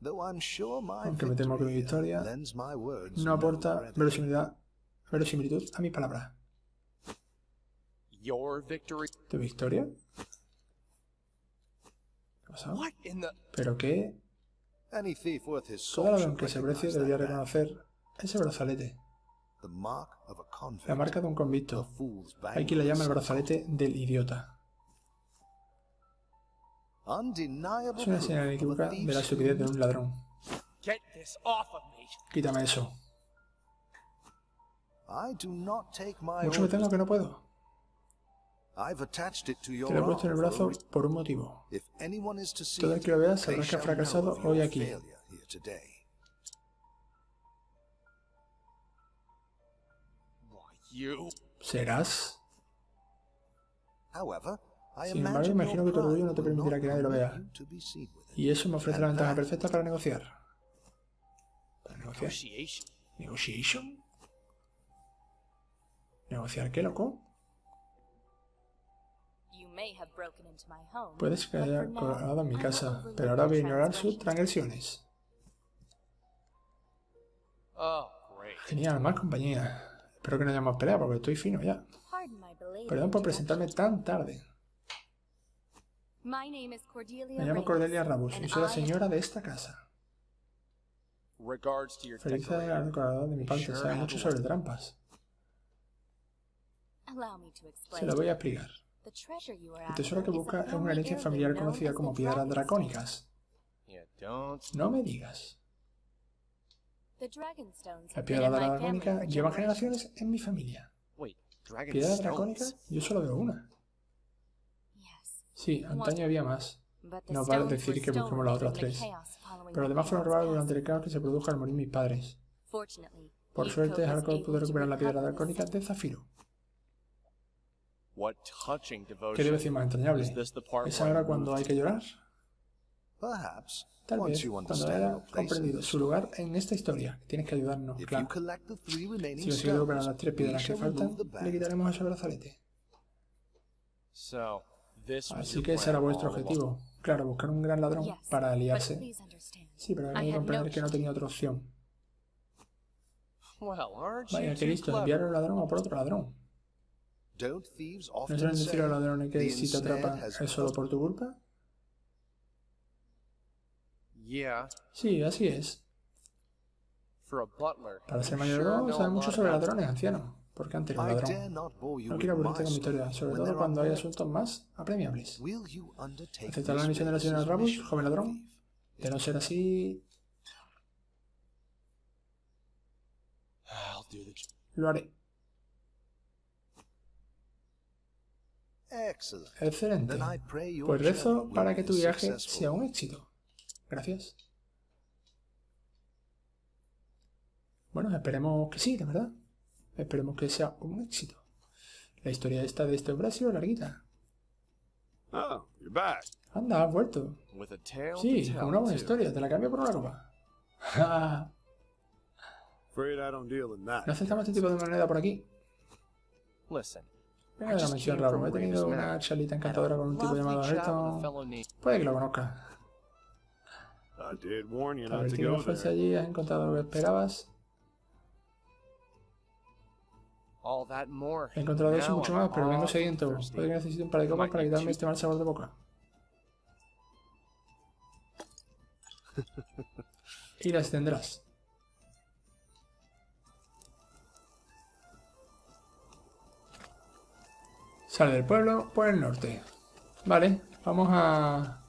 Though I'm sure my Aunque me temo que mi victory victoria lends my words No aporta verosimilitud a mis palabras. Your victory? ¿Tu victoria? ¿Qué pasado? What in the? ¿Pero qué? Any thief worth his Todo should que se precie debería reconocer ese brazalete. La marca de un convicto. fool's Hay quien la llama el brazalete del idiota. Undeniable Es una señal of a inequívoca de la estupidez de un ladrón. Get this off of me! Quítame eso. I do not take my Mucho me tengo que no puedo. Te lo he puesto en el brazo por un motivo. Todo el que lo vea sabrá que ha fracasado hoy aquí. You? ¿Serás? Sin embargo, imagino que tu orgullo no te permitirá que nadie lo vea. Y eso me ofrece la ventaja perfecta para negociar. ¿Para negociar? Negotiation. ¿Negociar qué, loco? Puedes que haya colado en mi casa, pero ahora voy a ignorar sus transgresiones. Oh. Genial, más compañía. Espero que no hayamos peleado porque estoy fino ya. Perdón por presentarme tan tarde. Me llamo Cordelia Rabus y soy la señora de esta casa. Feliz al decorador de mi parte, sabe mucho sobre trampas. Se lo voy a explicar. El tesoro que busca es una herencia familiar conocida como piedras dracónicas. No me digas. The Dragonstones Las have been piedras in my family dracónicas for llevan generations. generaciones en mi familia. Wait, dragon ¿Piedras stones? dracónicas? Yo solo veo una. Yes, Sí, antaño había más. No vale decir que busquemos stolen las otras tres. Pero además fueron robados durante el caos que se produjo al morir mis padres. Por suerte, Harcourt pudo recuperar la piedra dracónica de Zafiro. What touching devotion. ¿Qué debe ser más entrañable? ¿Es ahora cuando hay que llorar? Perhaps, Tal once vez, you cuando haya comprendido su lugar en esta historia. Tienes que ayudarnos, claro. Si consigue recuperar las tres piedras que faltan, le quitaremos ese brazalete. So, this was Así your que ese era vuestro objetivo. Claro, buscar un gran ladrón para aliarse. Sí, pero hay que comprender que no tenía otra opción. Vaya, qué too listo, enviar a un ladrón a por otro ladrón. ¿No suelen decir a los ladrones que "The si te atrapan es solo por tu culpa? Yeah, Sí, así es. Para ser mayordomo sabe mucho sobre ladrones, anciano. Porque antes era ladrón. No quiero aburrirte con mi historia, sobre todo cuando hay asuntos más apremiables. Will you undertake ¿Aceptar la misión de la señora mission joven ladrón? De no ser así, lo haré. Excelente. Pues rezo para que tu viaje sea un éxito. Gracias. Bueno, esperemos que sí, de verdad. Esperemos que sea un éxito. La historia esta de este hombre ha sido larguita. Oh, you're back. Anda, has vuelto. With a tale Sí, con una buena historia. Te la cambio por una copa. No aceptamos este tipo de moneda por aquí. De la mención Rabo. He tenido una charlita encantadora con un tipo llamado Ayrton. Puede que lo conozca. I did warn you A not ver, to tío, no go fuese there. allí, has encontrado lo que esperabas. all that and more. He encontrado eso mucho más, pero vengo sediento. Puede que necesite un par de copas para quitarme este mal sabor de boca. y las tendrás. Sale del pueblo por el norte. Vale, vamos a...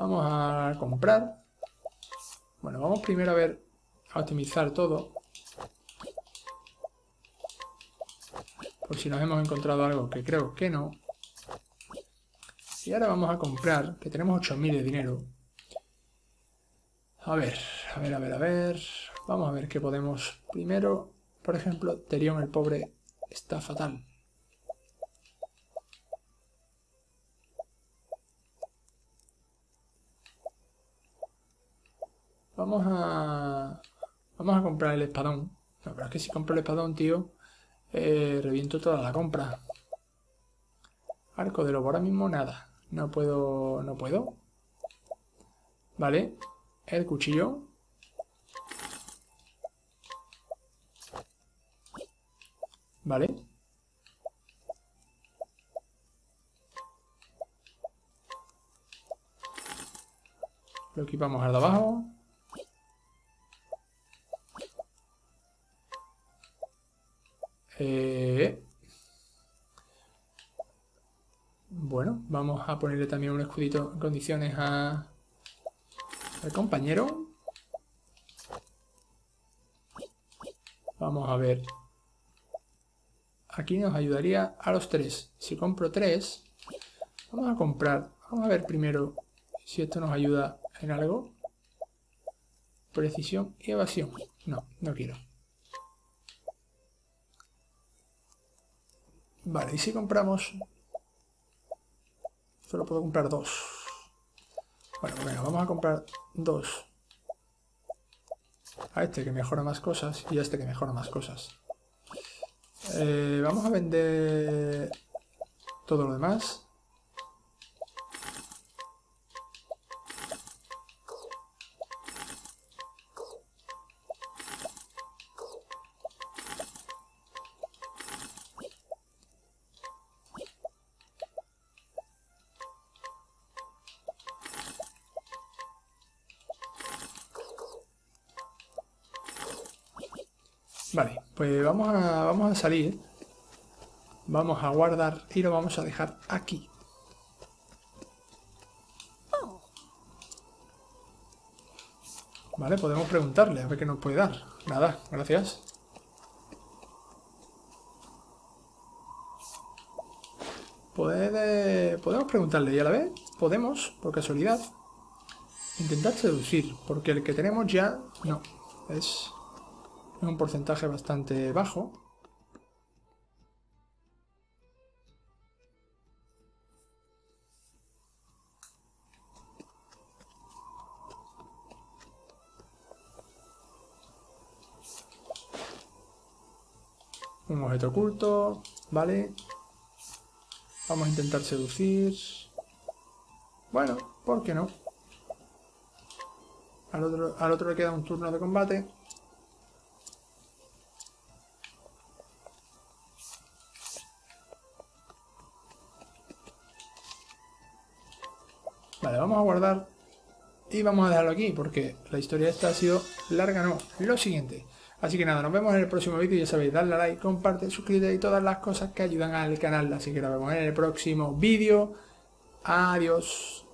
Vamos a comprar. Bueno, vamos primero a ver, a optimizar todo. Por si nos hemos encontrado algo que creo que no. Y ahora vamos a comprar, que tenemos 8000 de dinero. A ver, a ver, a ver, a ver. Vamos a ver qué podemos. Primero, por ejemplo, Terion el pobre está fatal. Vamos a... Vamos a comprar el espadón. La verdad es que si compro el espadón, tío, eh, reviento toda la compra. Arco de lobo, ahora mismo nada. No puedo... No puedo. Vale. El cuchillo. Vale. Lo equipamos al de abajo. Eh, Bueno, vamos a ponerle también un escudito en condiciones a... al compañero. Vamos a ver. Aquí nos ayudaría a los tres. Si compro tres, vamos a comprar. Vamos a ver primero si esto nos ayuda en algo. Precisión y evasión. No, no quiero. Vale, y si compramos... Solo puedo comprar dos. Bueno, venga, vamos a comprar dos. A este que mejora más cosas y a este que mejora más cosas. Eh, vamos a vender todo lo demás. A salir. Vamos a guardar y lo vamos a dejar aquí. Vale, podemos preguntarle a ver qué nos puede dar. Nada, gracias. Puede, podemos preguntarle y a la vez podemos, por casualidad, intentar seducir, porque el que tenemos ya no, es un porcentaje bastante bajo. Oculto, vale. Vamos a intentar seducir. Bueno, ¿por qué no? Al otro, al otro le queda un turno de combate. Vale, vamos a guardar Y vamos a dejarlo aquí porque la historia esta ha sido larga, no, lo siguiente. Así que nada, nos vemos en el próximo vídeo. Ya sabéis, darle a like, comparte, suscríbete y todas las cosas que ayudan al canal. Así que nos vemos en el próximo vídeo. Adiós.